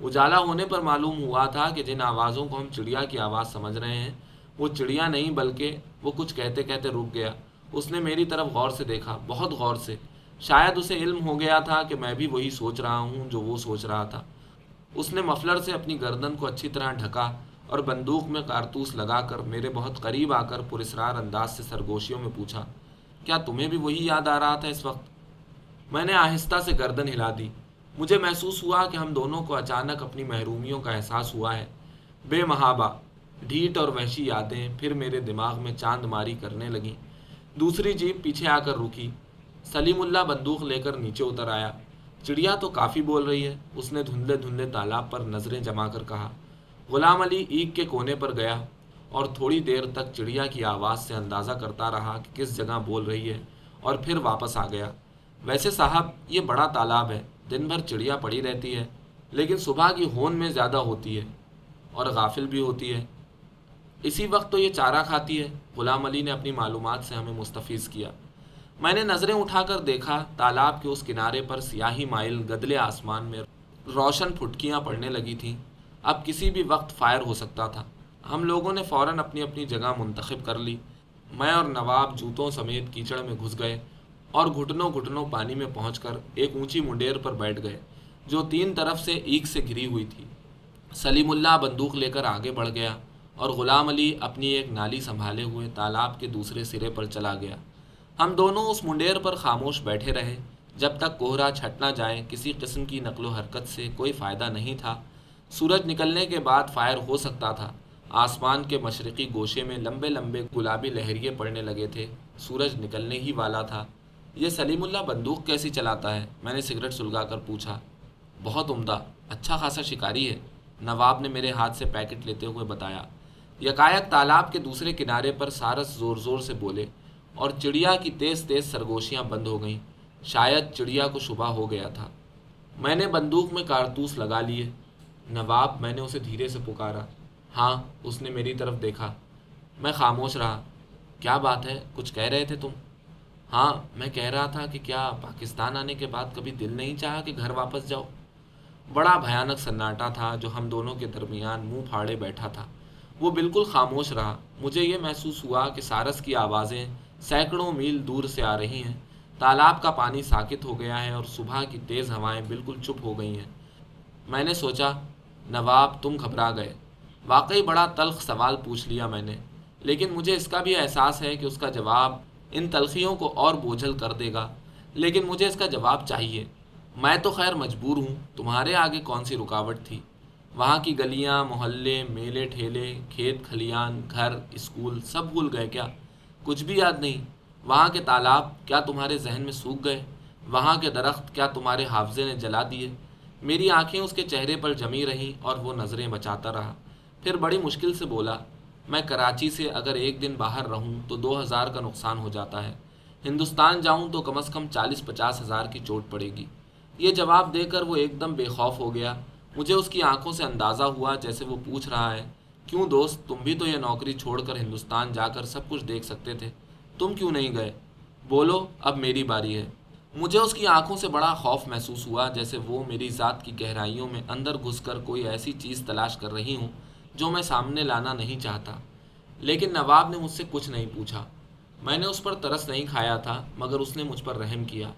उजाला होने पर मालूम हुआ था कि जिन आवाज़ों को हम चिड़िया की आवाज़ समझ रहे हैं, वो चिड़िया नहीं बल्कि वो कुछ कहते कहते रुक गया। उसने मेरी तरफ़ गौर से देखा, बहुत गौर से। शायद उसे इल्म हो गया था कि मैं भी वही सोच रहा हूँ जो वो सोच रहा था। उसने मफलर से अपनी गर्दन को अच्छी तरह ढका और बंदूक में कारतूस लगाकर मेरे बहुत करीब आकर पुरस्रार अंदाज से सरगोशियों में पूछा, क्या तुम्हें भी वही याद आ रहा था इस वक्त? मैंने आहिस्ता से गर्दन हिला दी। मुझे महसूस हुआ कि हम दोनों को अचानक अपनी महरूमियों का एहसास हुआ है। बेमहाबा, ढीठ और वहशी यादें फिर मेरे दिमाग में चाँद मारी करने लगीं। दूसरी जीप पीछे आकर रुकी। सलीमुल्ला बंदूक लेकर नीचे उतर आया। चिड़िया तो काफ़ी बोल रही है। उसने धुंधले धुंधले तालाब पर नज़रें जमा कर कहा। गुलाम अली ईग के कोने पर गया और थोड़ी देर तक चिड़िया की आवाज़ से अंदाज़ा करता रहा कि किस जगह बोल रही है और फिर वापस आ गया। वैसे साहब, ये बड़ा तालाब है। दिन भर चिड़िया पड़ी रहती है, लेकिन सुबह की होन में ज़्यादा होती है और गाफिल भी होती है। इसी वक्त तो ये चारा खाती है। गुलाम अली ने अपनी मालूम से हमें मुस्तफ़ किया। मैंने नज़रें उठाकर देखा, तालाब के उस किनारे पर सियाही माइल गदले आसमान में रोशन फुटकियाँ पड़ने लगी थीं। अब किसी भी वक्त फायर हो सकता था। हम लोगों ने फ़ौर अपनी अपनी जगह मुंतखब कर ली। मैं और नवाब जूतों समेत कीचड़ में घुस गए और घुटनों घुटनों पानी में पहुंचकर एक ऊँची मुंडेर पर बैठ गए, जो तीन तरफ़ से ईक से घिरी हुई थी। सलीमुल्ला बंदूक लेकर आगे बढ़ गया और ग़ुलाम अली अपनी एक नाली संभाले हुए तालाब के दूसरे सिरे पर चला गया। हम दोनों उस मुंडेर पर खामोश बैठे रहे। जब तक कोहरा छट ना जाए, किसी किस्म की नकलो हरकत से कोई फ़ायदा नहीं था। सूरज निकलने के बाद फायर हो सकता था। आसमान के मशरक़ी गोशे में लंबे लंबे गुलाबी लहरिए पड़ने लगे थे। सूरज निकलने ही वाला था। ये सलीमुल्ला बंदूक कैसी चलाता है? मैंने सिगरेट सुलगा कर पूछा। बहुत उम्दा। अच्छा खासा शिकारी है। नवाब ने मेरे हाथ से पैकेट लेते हुए बताया। यकायक तालाब के दूसरे किनारे पर सारस ज़ोर ज़ोर से बोले और चिड़िया की तेज़ तेज़ सरगोशियाँ बंद हो गईं। शायद चिड़िया को शुबा हो गया था। मैंने बंदूक में कारतूस लगा लिए। नवाब, मैंने उसे धीरे से पुकारा। हाँ उसने मेरी तरफ़ देखा। मैं खामोश रहा। क्या बात है? कुछ कह रहे थे तुम? हाँ मैं कह रहा था कि क्या पाकिस्तान आने के बाद कभी दिल नहीं चाहा कि घर वापस जाओ बड़ा भयानक सन्नाटा था जो हम दोनों के दरमियान मुँह फाड़े बैठा था। वो बिल्कुल खामोश रहा। मुझे ये महसूस हुआ कि सारस की आवाज़ें सैकड़ों मील दूर से आ रही हैं। तालाब का पानी साकित हो गया है और सुबह की तेज़ हवाएँ बिल्कुल चुप हो गई हैं। मैंने सोचा, नवाब, तुम घबरा गए। वाकई बड़ा तल्ख सवाल पूछ लिया मैंने, लेकिन मुझे इसका भी एहसास है कि उसका जवाब इन तलखियों को और बोझल कर देगा। लेकिन मुझे इसका जवाब चाहिए। मैं तो खैर मजबूर हूँ, तुम्हारे आगे कौन सी रुकावट थी? वहाँ की गलियाँ, मोहल्ले मेले ठेले खेत खलियान घर, स्कूल सब भूल गए क्या? कुछ भी याद नहीं। वहाँ के तालाब क्या तुम्हारे जहन में सूख गए? वहाँ के दरख्त क्या तुम्हारे हाफजे ने जला दिए? मेरी आँखें उसके चेहरे पर जमी रहीं और वो नज़रें बचाता रहा। फिर बड़ी मुश्किल से बोला, मैं कराची से अगर एक दिन बाहर रहूँ तो दो हज़ार का नुकसान हो जाता है। हिंदुस्तान जाऊँ तो कम अज़ कम चालीस पचास हज़ार की चोट पड़ेगी। ये जवाब देकर वो एकदम बेखौफ हो गया। मुझे उसकी आँखों से अंदाज़ा हुआ जैसे वो पूछ रहा है क्यों दोस्त, तुम भी तो यह नौकरी छोड़कर हिंदुस्तान जाकर सब कुछ देख सकते थे। तुम क्यों नहीं गए? बोलो, अब मेरी बारी है। मुझे उसकी आँखों से बड़ा खौफ महसूस हुआ, जैसे वो मेरी ज़ात की गहराइयों में अंदर घुसकर कोई ऐसी चीज़ तलाश कर रही हूँ, जो मैं सामने लाना नहीं चाहता। लेकिन नवाब ने मुझसे कुछ नहीं पूछा। मैंने उस पर तरस नहीं खाया था, मगर उसने मुझ पर रहम किया।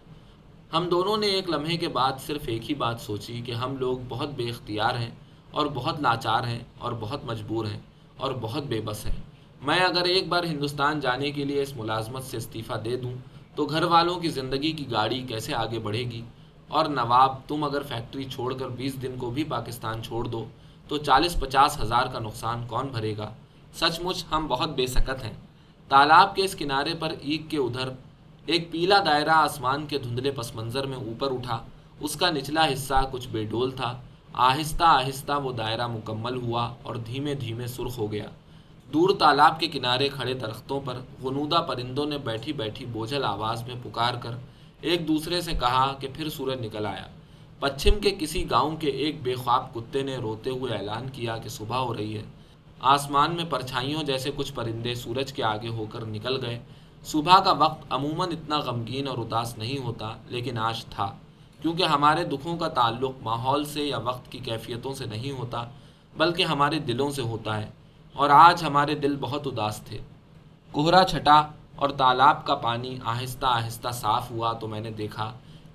हम दोनों ने एक लम्हे के बाद सिर्फ़ एक ही बात सोची कि हम लोग बहुत बेख्तियार हैं। और बहुत लाचार हैं और बहुत मजबूर हैं और बहुत बेबस हैं। मैं अगर एक बार हिंदुस्तान जाने के लिए इस मुलाजमत से इस्तीफ़ा दे दूँ तो घर वालों की ज़िंदगी की गाड़ी कैसे आगे बढ़ेगी? और नवाब, तुम अगर फैक्ट्री छोड़कर बीस दिन को भी पाकिस्तान छोड़ दो तो चालीस पचास हज़ार का नुकसान कौन भरेगा? सचमुच हम बहुत बेसकत हैं। तालाब के इस किनारे पर ईग के उधर, एक पीला दायरा आसमान के धुंधले पस मंज़र में ऊपर उठा। उसका निचला हिस्सा कुछ बेडोल था। आहिस्ता आहिस्ता वो दायरा मुकम्मल हुआ और धीमे धीमे सुर्ख हो गया। दूर तालाब के किनारे खड़े दरख्तों पर गनूदा परिंदों ने बैठी बैठी बोझल आवाज़ में पुकार कर एक दूसरे से कहा कि फिर सूरज निकल आया। पश्चिम के किसी गाँव के एक बेख्वाब कुत्ते ने रोते हुए ऐलान किया कि सुबह हो रही है। आसमान में परछाइयों जैसे कुछ परिंदे सूरज के आगे होकर निकल गए। सुबह का वक्त अमूमन इतना गमगीन और उदास नहीं होता, लेकिन आज था। क्योंकि हमारे दुखों का ताल्लुक माहौल से या वक्त की कैफियतों से नहीं होता, बल्कि हमारे दिलों से होता है। और आज हमारे दिल बहुत उदास थे। कोहरा छटा और तालाब का पानी आहिस्ता आहिस्ता साफ़ हुआ तो मैंने देखा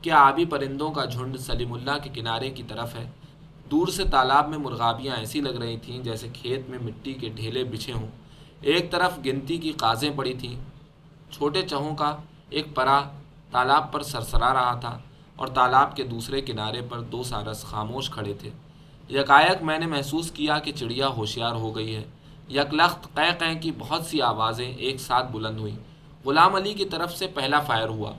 कि आबी परिंदों का झुंड सलीमुल्ला के किनारे की तरफ़ है? दूर से तालाब में मुर्गाबियाँ ऐसी लग रही थीं जैसे खेत में मिट्टी के ढेले बिछे हों। एक तरफ़ गिनती की काजें पड़ी थीं। छोटे चहों का एक परा तालाब पर सरसरा रहा था। और तालाब के दूसरे किनारे पर दो सारस खामोश खड़े थे। यकायक मैंने महसूस किया कि चिड़िया होशियार हो गई है। यकलख्त कै कै की बहुत सी आवाज़ें एक साथ बुलंद हुई। गुलाम अली की तरफ़ से पहला फायर हुआ।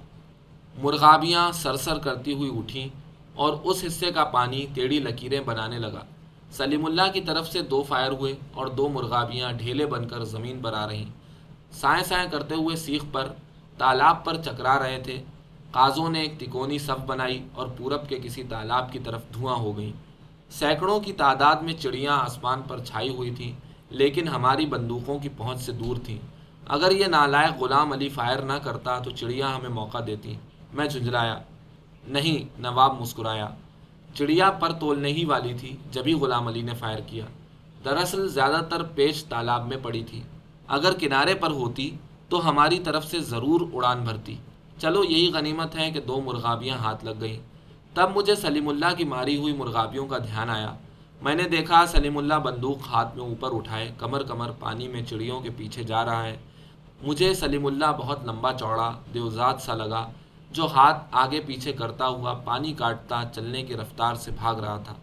मुर्गाबियाँ सरसर करती हुई उठीं और उस हिस्से का पानी टेढ़ी लकीरें बनाने लगा। सलीमुल्ला की तरफ़ से दो फायर हुए और दो मुर्गाबियाँ ढेले बनकर ज़मीन पर आ रहीं। साए साए करते हुए सीख पर, तालाब पर चकरा रहे थे। काजों ने एक तिकोनी सफ बनाई और पूरब के किसी तालाब की तरफ़ धुआँ हो गई। सैकड़ों की तादाद में चिड़ियाँ आसमान पर छाई हुई थीं, लेकिन हमारी बंदूकों की पहुँच से दूर थीं। अगर ये नालायक ग़ुलाम अली फायर ना करता तो चिड़िया हमें मौका देती। मैं झुंझलाया। नहीं, नवाब मुस्कुराया। चिड़िया पर तोलने ही वाली थी जभी गुलाम अली ने फायर किया। दरअसल ज़्यादातर पेच तालाब में पड़ी थी। अगर किनारे पर होती तो हमारी तरफ़ से ज़रूर उड़ान भरती। चलो यही गनीमत है कि दो मुर्गाबियाँ हाथ लग गईं। तब मुझे सलीमुल्ला की मारी हुई मुर्गाबियों का ध्यान आया। मैंने देखा सलीमुल्ला बंदूक हाथ में ऊपर उठाए कमर कमर पानी में चिड़ियों के पीछे जा रहा है। मुझे सलीमुल्ला बहुत लंबा चौड़ा, देवजात सा लगा, जो हाथ आगे पीछे करता हुआ पानी काटता, चलने की रफ्तार से भाग रहा था।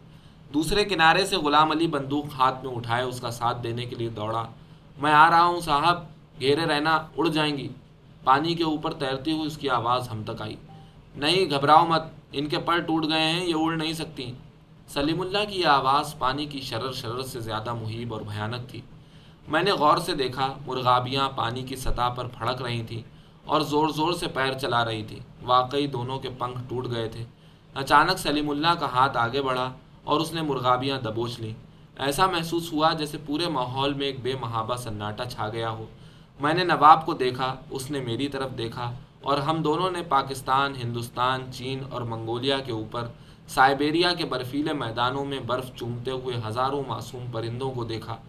दूसरे किनारे से गुलाम अली बंदूक हाथ में उठाए, उसका साथ देने के लिए दौड़ा। मैं आ रहा हूँ, साहब, घेरे रहना, उड़ जाएँगी। पानी के ऊपर तैरती हुई उसकी आवाज़ हम तक आई। नहीं, घबराओ मत, इनके पर टूट गए हैं, ये उड़ नहीं सकती। सलीमुल्ला की यह आवाज़ पानी की शरर शरर से ज़्यादा मुहिब और भयानक थी। मैंने गौर से देखा, मुर्गाबियाँ पानी की सतह पर फड़क रही थीं और ज़ोर ज़ोर से पैर चला रही थी। वाकई दोनों के पंख टूट गए थे। अचानक सलीमुल्ला का हाथ आगे बढ़ा और उसने मुर्गाबियाँ दबोच लीं। ऐसा महसूस हुआ जैसे पूरे माहौल में एक बेमहाबा सन्नाटा छा गया हो। मैंने नवाब को देखा, उसने मेरी तरफ़ देखा, और हम दोनों ने पाकिस्तान, हिंदुस्तान, चीन और मंगोलिया के ऊपर, साइबेरिया के बर्फीले मैदानों में बर्फ़ चूमते हुए हज़ारों मासूम परिंदों को देखा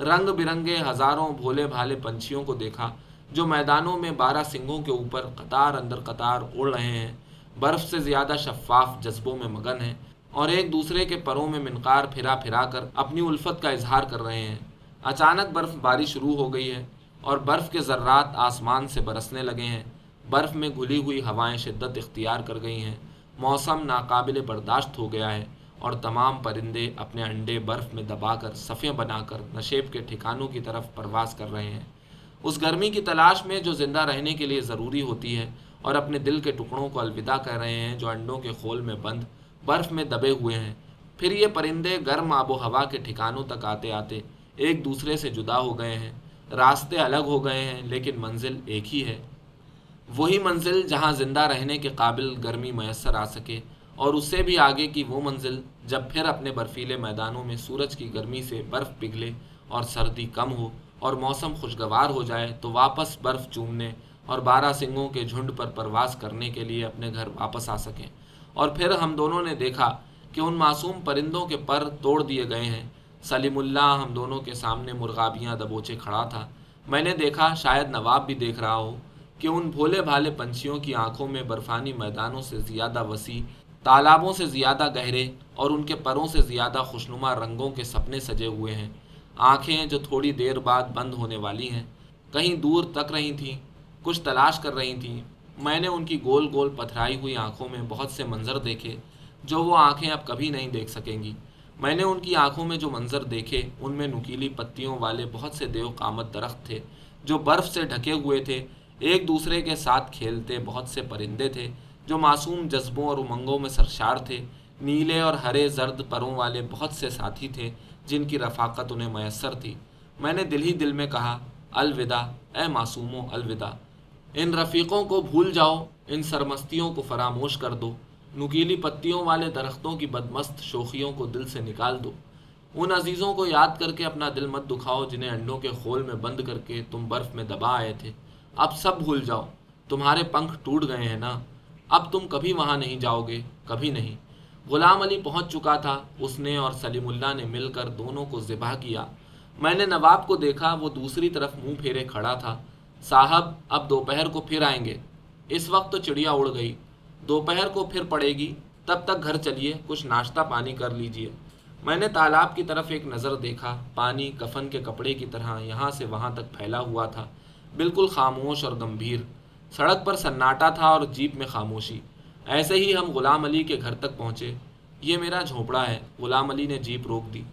रंग बिरंगे हज़ारों भोले भाले पंछियों को देखा, जो मैदानों में बारह सिंगों के ऊपर कतार अंदर कतार उड़ रहे हैं। बर्फ़ से ज़्यादा शफाफ जज्बों में मगन हैं, और एक दूसरे के परों में मिनकार फिरा फिरा कर अपनी उल्फत का इजहार कर रहे हैं। अचानक बर्फ़बारी शुरू हो गई है और बर्फ़ के ज़र्रात आसमान से बरसने लगे हैं। बर्फ़ में घुली हुई हवाएँ शिद्दत इख्तियार कर गई हैं। मौसम नाकाबिल बर्दाश्त हो गया है और तमाम परिंदे अपने अंडे बर्फ़ में दबाकर सफ़े बनाकर नशेब के ठिकानों की तरफ़ प्रवास कर रहे हैं। उस गर्मी की तलाश में जो ज़िंदा रहने के लिए ज़रूरी होती है और अपने दिल के टुकड़ों को अलविदा कर रहे हैं, जो अंडों के खोल में बंद, बर्फ़ में दबे हुए हैं। फिर ये परिंदे गर्म आबो हवा के ठिकानों तक आते आते एक दूसरे से जुदा हो गए हैं। रास्ते अलग हो गए हैं, लेकिन मंजिल एक ही है। वही मंजिल जहाँ ज़िंदा रहने के काबिल गर्मी मैसर आ सके, और उससे भी आगे की वो मंजिल जब फिर अपने बर्फीले मैदानों में सूरज की गर्मी से बर्फ़ पिघले और सर्दी कम हो और मौसम खुशगवार हो जाए तो वापस बर्फ़ चूमने और बारह सिंगों के झुंड पर प्रवास करने के लिए अपने घर वापस आ सकें। और फिर हम दोनों ने देखा कि उन मासूम परिंदों के पर तोड़ दिए गए हैं सलीमुल्ला हम दोनों के सामने मुर्गाबियाँ दबोचे खड़ा था। मैंने देखा, शायद नवाब भी देख रहा हो, कि उन भोले भाले पंछियों की आँखों में बर्फानी मैदानों से ज़्यादा वसी, तालाबों से ज़्यादा गहरे और उनके परों से ज़्यादा खुशनुमा रंगों के सपने सजे हुए हैं। आँखें जो थोड़ी देर बाद बंद होने वाली हैं, कहीं दूर तक रही थीं, कुछ तलाश कर रही थीं। मैंने उनकी गोल गोल पथराई हुई आँखों में बहुत से मंज़र देखे, जो वो आँखें अब कभी नहीं देख सकेंगी। मैंने उनकी आँखों में जो मंज़र देखे, उनमें नुकीली पत्तियों वाले बहुत से देव कामत दरख्त थे, जो बर्फ़ से ढके हुए थे, एक दूसरे के साथ खेलते बहुत से परिंदे थे, जो मासूम जज्बों और उमंगों में सरशार थे, नीले और हरे जर्द परों वाले बहुत से साथी थे, जिनकी रफाकत उन्हें मैसर थी। मैंने दिल ही दिल में कहा, अलविदा, ए मासूमों, अलविदा। इन रफ़ीक़ों को भूल जाओ, इन सरमस्तियों को फरामोश कर दो। नुकीली पत्तियों वाले दरख्तों की बदमस्त शोखियों को दिल से निकाल दो। उन अजीज़ों को याद करके अपना दिल मत दुखाओ, जिन्हें अंडों के खोल में बंद करके तुम बर्फ़ में दबा आए थे। अब सब भूल जाओ। तुम्हारे पंख टूट गए हैं ना? अब तुम कभी वहाँ नहीं जाओगे, कभी नहीं। गुलाम अली पहुँच चुका था। उसने और सलीमुल्ला ने मिलकर दोनों को ज़िबा किया। मैंने नवाब को देखा, वो दूसरी तरफ़ मुँह फेरे खड़ा था। साहब, अब दोपहर को फिर आएँगे। इस वक्त तो चिड़िया उड़ गई। दोपहर को फिर पड़ेगी, तब तक घर चलिए, कुछ नाश्ता पानी कर लीजिए। मैंने तालाब की तरफ़ एक नज़र देखा, पानी कफन के कपड़े की तरह यहाँ से वहाँ तक फैला हुआ था, बिल्कुल खामोश और गंभीर। सड़क पर सन्नाटा था और जीप में खामोशी। ऐसे ही हम गुलाम अली के घर तक पहुँचे। ये मेरा झोपड़ा है, गुलाम अली ने जीप रोक दी।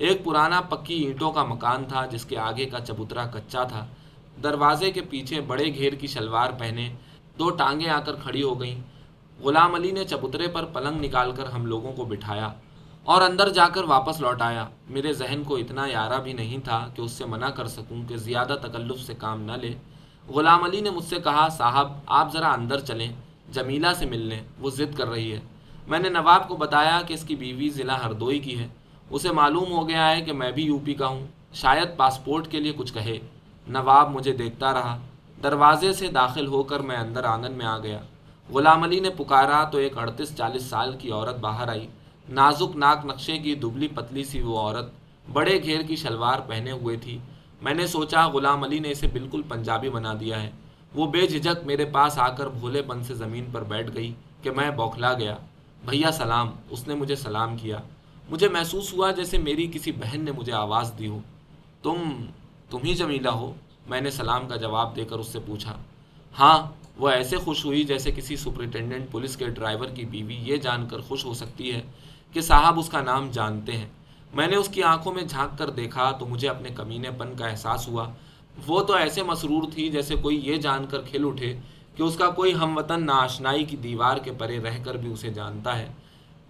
एक पुराना पक्की ईंटों का मकान था, जिसके आगे का चबूतरा कच्चा था। दरवाजे के पीछे बड़े घेर की शलवार पहने दो टांगे आकर खड़ी हो गईं। गुलाम अली ने चबूतरे पर पलंग निकालकर हम लोगों को बिठाया और अंदर जाकर वापस लौट आया। मेरे जहन को इतना यारा भी नहीं था कि उससे मना कर सकूँ कि ज़्यादा तकल्लुफ़ से काम न ले। गुलाम अली ने मुझसे कहा, साहब, आप ज़रा अंदर चलें, जमीला से मिल लें वो ज़िद कर रही है। मैंने नवाब को बताया कि इसकी बीवी ज़िला हरदोई की है। उसे मालूम हो गया है कि मैं भी यूपी का हूँ, शायद पासपोर्ट के लिए कुछ कहे। नवाब मुझे देखता रहा। दरवाजे से दाखिल होकर मैं अंदर आँगन में आ गया। गुलाम अली ने पुकारा तो एक अड़तीस चालीस साल की औरत बाहर आई। नाजुक नाक नक्शे की दुबली पतली सी वो औरत। बड़े घेर की शलवार पहने हुए थी। मैंने सोचा, गुलाम अली ने इसे बिल्कुल पंजाबी बना दिया है। वो बेझिझक मेरे पास आकर भोलेपन से ज़मीन पर बैठ गई कि मैं बौखला गया। भैया, सलाम। उसने मुझे सलाम किया। मुझे महसूस हुआ जैसे मेरी किसी बहन ने मुझे आवाज़ दी हो। तुम तुम ही जमीला हो? मैंने सलाम का जवाब देकर उससे पूछा। हाँ वो ऐसे खुश हुई जैसे किसी सुपरिटेंडेंट, पुलिस के ड्राइवर की बीवी ये जानकर खुश हो सकती है कि साहब उसका नाम जानते हैं। मैंने उसकी आँखों में झाँक कर देखा तो मुझे अपने कमीनेपन का एहसास हुआ। वो तो ऐसे मसरूर थी जैसे कोई ये जानकर खिल उठे कि उसका कोई हमवतन नाशनाई की दीवार के परे रहकर भी उसे जानता है।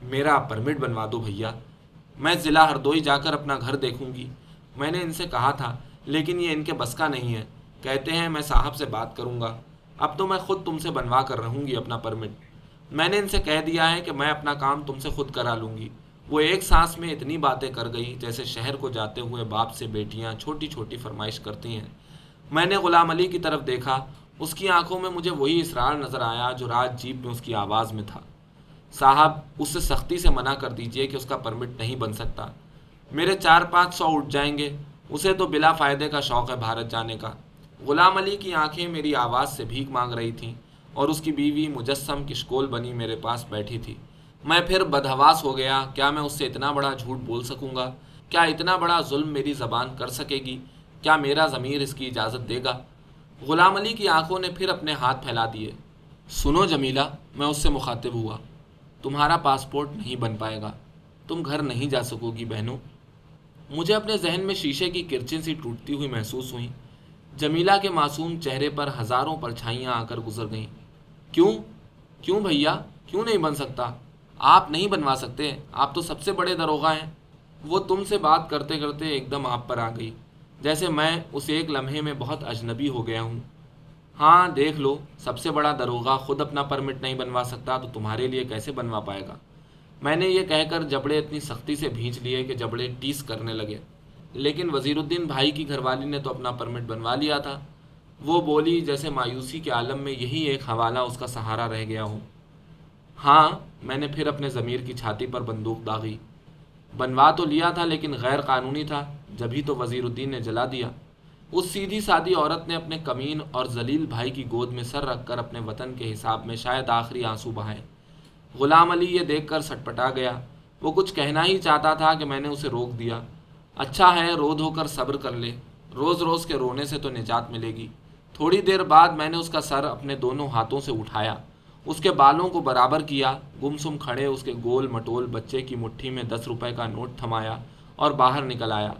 मेरा परमिट बनवा दो भैया। मैं ज़िला हरदोई जाकर अपना घर देखूँगी। मैंने इनसे कहा था, लेकिन ये इनके बस का नहीं है। कहते हैं मैं साहब से बात करूँगा। अब तो मैं खुद तुमसे बनवा कर रहूँगी अपना परमिट मैंने इनसे कह दिया है कि मैं अपना काम तुमसे खुद करा लूँगी। वो एक सांस में इतनी बातें कर गई, जैसे शहर को जाते हुए बाप से बेटियाँ छोटी छोटी फरमाइश करती हैं। मैंने गुलाम अली की तरफ़ देखा, उसकी आँखों में मुझे वही इसरार नज़र आया जो रात जीप में उसकी आवाज़ में था। साहब, उससे सख्ती से मना कर दीजिए कि उसका परमिट नहीं बन सकता। मेरे चार पाँच सौ उठ जाएँगे, उसे तो बिला फ़ायदे का शौक़ है भारत जाने का। गुलाम अली की आँखें मेरी आवाज़ से भीख मांग रही थीं और उसकी बीवी मुजस्सम की शकोल बनी मेरे पास बैठी थी। मैं फिर बदहवास हो गया, क्या मैं उससे इतना बड़ा झूठ बोल सकूँगा? क्या इतना बड़ा जुल्म मेरी ज़बान कर सकेगी? क्या मेरा ज़मीर इसकी इजाज़त देगा? ग़ुलाम अली की आँखों ने फिर अपने हाथ फैला दिए। सुनो जमीला, मैं उससे मुखातिब हुआ। तुम्हारा पासपोर्ट नहीं बन पाएगा। तुम घर नहीं जा सकोगी, बहनों। मुझे अपने जहन में शीशे की किरचिन सी टूटती हुई महसूस हुई। जमीला के मासूम चेहरे पर हज़ारों परछाइयाँ आकर गुजर गईं। क्यों? क्यों भैया? क्यों नहीं बन सकता? आप नहीं बनवा सकते। आप तो सबसे बड़े दरोगा हैं। वो तुमसे बात करते करते एकदम आप पर आ गई। जैसे मैं उस एक लम्हे में बहुत अजनबी हो गया हूँ। हाँ देख लो, सबसे बड़ा दरोगा खुद अपना परमिट नहीं बनवा सकता तो तुम्हारे लिए कैसे बनवा पाएगा? मैंने ये कहकर जबड़े इतनी सख्ती से भींच लिए कि जबड़े टीस करने लगे। लेकिन वज़ीरुद्दीन भाई की घरवाली ने तो अपना परमिट बनवा लिया था। वो बोली, जैसे मायूसी के आलम में यही एक हवाला, उसका सहारा रह गया हो। हाँ मैंने फिर अपने ज़मीर की छाती पर बंदूक दागी। बनवा तो लिया था, लेकिन गैर कानूनी था। जब जभी तो वज़ीरुद्दीन ने जला दिया। उस सीधी सादी औरत ने अपने कमीन और जलील भाई की गोद में सर रखकर अपने वतन के हिसाब में शायद आखिरी आँसू बहाए। ग़ुलाम अली ये देखकर सटपटा गया। वो कुछ कहना ही चाहता था कि मैंने उसे रोक दिया। अच्छा है रो धोकर सब्र कर ले। रोज़ रोज़ के रोने से तो निजात मिलेगी। थोड़ी देर बाद मैंने उसका सर अपने दोनों हाथों से उठाया। उसके बालों को बराबर किया, गुमसुम खड़े उसके गोल मटोल बच्चे की मुट्ठी में दस रुपए का नोट थमाया और बाहर निकल आया।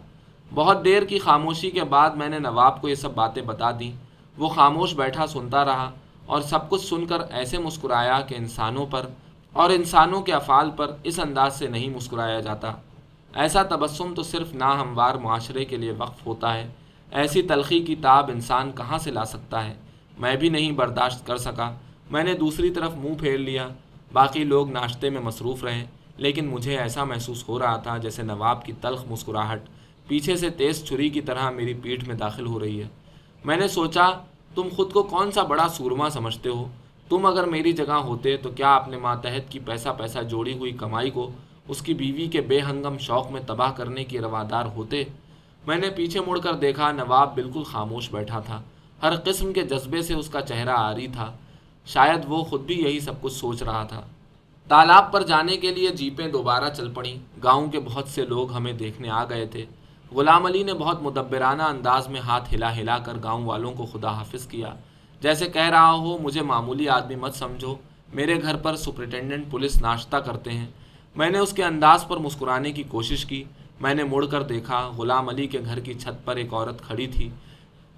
बहुत देर की खामोशी के बाद मैंने नवाब को ये सब बातें बता दी। वो खामोश बैठा सुनता रहा और सब कुछ सुनकर ऐसे मुस्कुराया कि इंसानों पर और इंसानों के अफ़ाल पर इस अंदाज से नहीं मुस्कुराया जाता। ऐसा तबस्सुम तो सिर्फ़ नाहमवार माशरे के लिए वक्फ़ होता है। ऐसी तलखी की ताब इंसान कहाँ से ला सकता है? मैं भी नहीं बर्दाश्त कर सका। मैंने दूसरी तरफ़ मुँह फेर लिया। बाकी लोग नाश्ते में मसरूफ़ रहे, लेकिन मुझे ऐसा महसूस हो रहा था जैसे नवाब की तलख मुस्कुराहट पीछे से तेज़ छुरी की तरह मेरी पीठ में दाखिल हो रही है। मैंने सोचा, तुम खुद को कौन सा बड़ा सूरमा समझते हो? तुम अगर मेरी जगह होते तो क्या अपने मातहत की पैसा पैसा जोड़ी हुई कमाई को उसकी बीवी के बेहंगम शौक़ में तबाह करने की रवादार होते, मैंने पीछे मुड़कर देखा नवाब बिल्कुल खामोश बैठा था। हर किस्म के जज्बे से उसका चेहरा आरी था। शायद वो खुद भी यही सब कुछ सोच रहा था। तालाब पर जाने के लिए जीपें दोबारा चल पड़ी। गाँव के बहुत से लोग हमें देखने आ गए थे। गुलाम अली ने बहुत मुदब्बराना अंदाज में हाथ हिला हिला कर गाँव वालों को खुदा हाफिज किया। जैसे कह रहा हो, मुझे मामूली आदमी मत समझो। मेरे घर पर सुपरिटेंडेंट पुलिस नाश्ता करते हैं। मैंने उसके अंदाज पर मुस्कुराने की कोशिश की। मैंने मुड़कर देखा, गुलाम अली के घर की छत पर एक औरत खड़ी थी।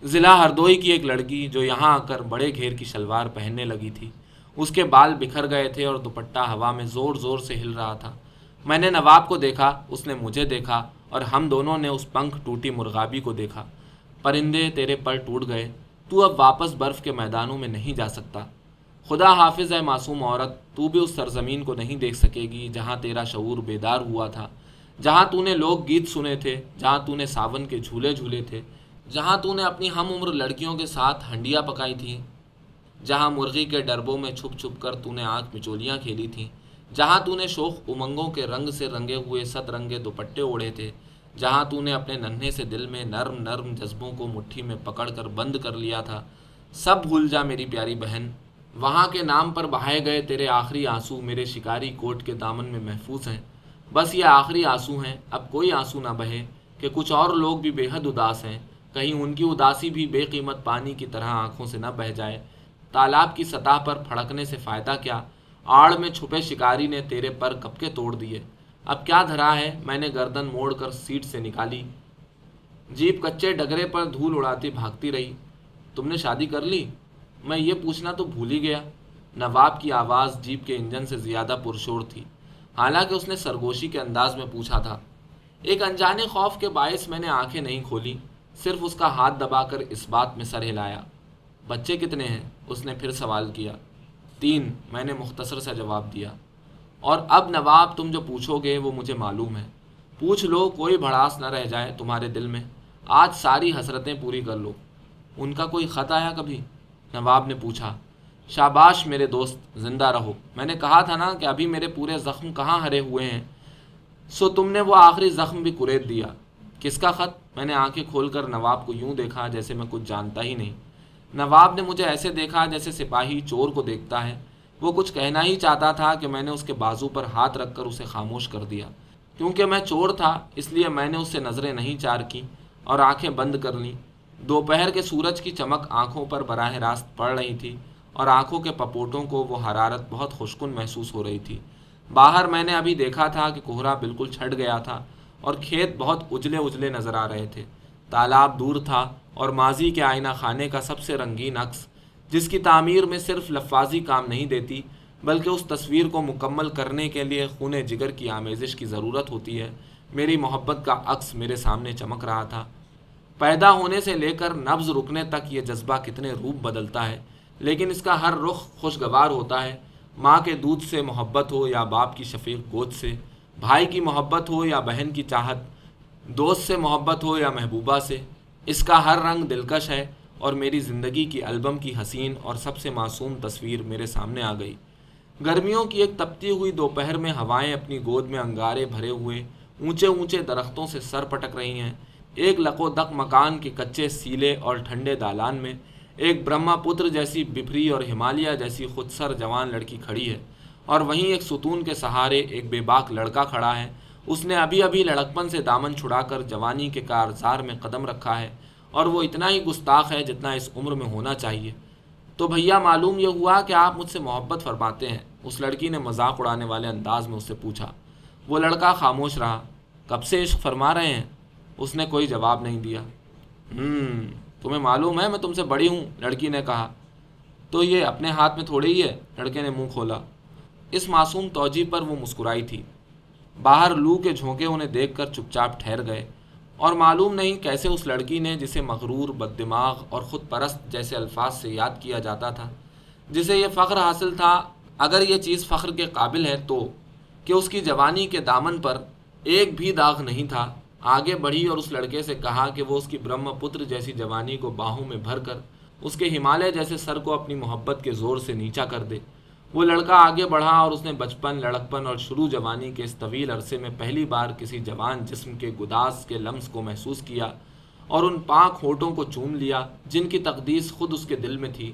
ज़िला हरदोई की एक लड़की जो यहाँ आकर बड़े घेर की शलवार पहनने लगी थी। उसके बाल बिखर गए थे और दुपट्टा हवा में ज़ोर ज़ोर से हिल रहा था। मैंने नवाब को देखा, उसने मुझे देखा और हम दोनों ने उस पंख टूटी मुर्गाबी को देखा। परिंदे तेरे पर टूट गए। तू अब वापस बर्फ़ के मैदानों में नहीं जा सकता। खुदा हाफिज है, मासूम औरत, तू भी उस सरजमीन को नहीं देख सकेगी जहाँ तेरा शूर बेदार हुआ था, जहाँ तूने लोक गीत सुने थे, जहाँ तूने सावन के झूले झूले थे, जहाँ तूने अपनी हम उम्र लड़कियों के साथ हंडिया पकाई थी, जहाँ मुर्गी के डरबों में छुप छुप कर तूने आँख मिचोलियाँ खेली थीं, जहाँ तूने शोख उमंगों के रंग से रंगे हुए सतरंगे दुपट्टे ओढ़े थे, जहाँ तूने अपने नन्हे से दिल में नर्म नर्म जज्बों को मुट्ठी में पकड़ कर बंद कर लिया था, सब भूल जा मेरी प्यारी बहन वहाँ के नाम पर बहाए गए तेरे आखिरी आँसू मेरे शिकारी कोट के दामन में महफूज हैं। बस ये आखिरी आँसू हैं, अब कोई आँसू ना बहे कि कुछ और लोग भी बेहद उदास हैं। कहीं उनकी उदासी भी बेकीमत पानी की तरह आँखों से न बह जाए। तालाब की सतह पर फड़कने से फ़ायदा क्या? आड़ में छुपे शिकारी ने तेरे पर कपके तोड़ दिए। अब क्या धरा है? मैंने गर्दन मोड़कर सीट से निकाली। जीप कच्चे डगरे पर धूल उड़ाती भागती रही। तुमने शादी कर ली? मैं ये पूछना तो भूल ही गया। नवाब की आवाज़ जीप के इंजन से ज़्यादा पुरशोर थी। हालाँकि उसने सरगोशी के अंदाज में पूछा था, एक अनजाने खौफ के बायस मैंने आँखें नहीं खोली, सिर्फ़ उसका हाथ दबाकर इस बात में सर हिलाया। बच्चे कितने हैं? उसने फिर सवाल किया। तीन, मैंने मुख्तसर सा जवाब दिया। और अब नवाब, तुम जो पूछोगे वो मुझे मालूम है। पूछ लो, कोई भड़ास न रह जाए तुम्हारे दिल में। आज सारी हसरतें पूरी कर लो। उनका कोई ख़त आया कभी? नवाब ने पूछा, शाबाश मेरे दोस्त, ज़िंदा रहो। मैंने कहा था ना कि अभी मेरे पूरे ज़ख्म कहाँ हरे हुए हैं। सो तुमने वो आखिरी ज़ख्म भी कुरेद दिया। किसका ख़त? मैंने आँखें खोलकर नवाब को यूँ देखा जैसे मैं कुछ जानता ही नहीं। नवाब ने मुझे ऐसे देखा जैसे सिपाही चोर को देखता है। वो कुछ कहना ही चाहता था कि मैंने उसके बाजू पर हाथ रखकर उसे खामोश कर दिया। क्योंकि मैं चोर था, इसलिए मैंने उससे नज़रें नहीं चार की और आँखें बंद कर लीं। दोपहर के सूरज की चमक आँखों पर बराह रास्त पड़ रही थी और आँखों के पपोटों को वो हरारत बहुत खुशकुन महसूस हो रही थी। बाहर मैंने अभी देखा था कि कोहरा बिल्कुल छट गया था और खेत बहुत उजले उजले नज़र आ रहे थे। तालाब दूर था और माजी के आईना खाने का सबसे रंगीन अक्स, जिसकी तामीर में सिर्फ़ लफाजी काम नहीं देती, बल्कि उस तस्वीर को मुकम्मल करने के लिए खून जिगर की आमेज़श की ज़रूरत होती है। मेरी मोहब्बत का अक्स मेरे सामने चमक रहा था। पैदा होने से लेकर नब्ज़ रुकने तक ये जज्बा कितने रूप बदलता है। लेकिन इसका हर रुख खुशगवार होता है। माँ के दूध से मोहब्बत हो या बाप की शफीक गोद से। भाई की मोहब्बत हो या बहन की चाहत। दोस्त से मोहब्बत हो या महबूबा से। इसका हर रंग दिलकश है और मेरी ज़िंदगी की एल्बम की हसीन और सबसे मासूम तस्वीर मेरे सामने आ गई। गर्मियों की एक तपती हुई दोपहर में हवाएँ अपनी गोद में अंगारे भरे हुए ऊँचे ऊँचे दरख्तों से सर पटक रही हैं। एक लकोदक मकान के कच्चे सीले और ठंडे दालान में एक ब्रह्मपुत्र जैसी बिफरी और हिमालय जैसी खुदसर जवान लड़की खड़ी है और वहीं एक सुतून के सहारे एक बेबाक लड़का खड़ा है। उसने अभी अभी लड़कपन से दामन छुड़ाकर जवानी के कारजार में कदम रखा है और वो इतना ही गुस्ताख है जितना इस उम्र में होना चाहिए। तो भैया, मालूम यह हुआ कि आप मुझसे मोहब्बत फरमाते हैं? उस लड़की ने मज़ाक उड़ाने वाले अंदाज में उससे पूछा। वो लड़का खामोश रहा। कब से इश्क फरमा रहे हैं? उसने कोई जवाब नहीं दिया। हम्म, तुम्हें मालूम है मैं तुमसे बड़ी हूँ लड़की ने कहा। तो ये अपने हाथ में थोड़ी ही है? लड़के ने मुँह खोला। इस मासूम तोजी पर वो मुस्कुराई थी। बाहर लू के झोंके उन्हें देखकर चुपचाप ठहर गए। और मालूम नहीं कैसे उस लड़की ने जिसे मगरूर बददिमाग और ख़ुद परस्त जैसे अल्फाज से याद किया जाता था जिसे यह फ़ख्र हासिल था अगर ये चीज़ फ़ख्र के काबिल है तो कि उसकी जवानी के दामन पर एक भी दाग नहीं था आगे बढ़ी और उस लड़के से कहा कि वो उसकी ब्रह्मपुत्र जैसी जवानी को बाहों में भर कर उसके हिमालय जैसे सर को अपनी मोहब्बत के ज़ोर से नीचा कर दे। वो लड़का आगे बढ़ा और उसने बचपन, लड़कपन और शुरू जवानी के इस तवील अरसे में पहली बार किसी जवान जिस्म के गुदास के लम्स को महसूस किया और उन पाक होठों को चूम लिया, जिनकी तकदीस खुद उसके दिल में थी।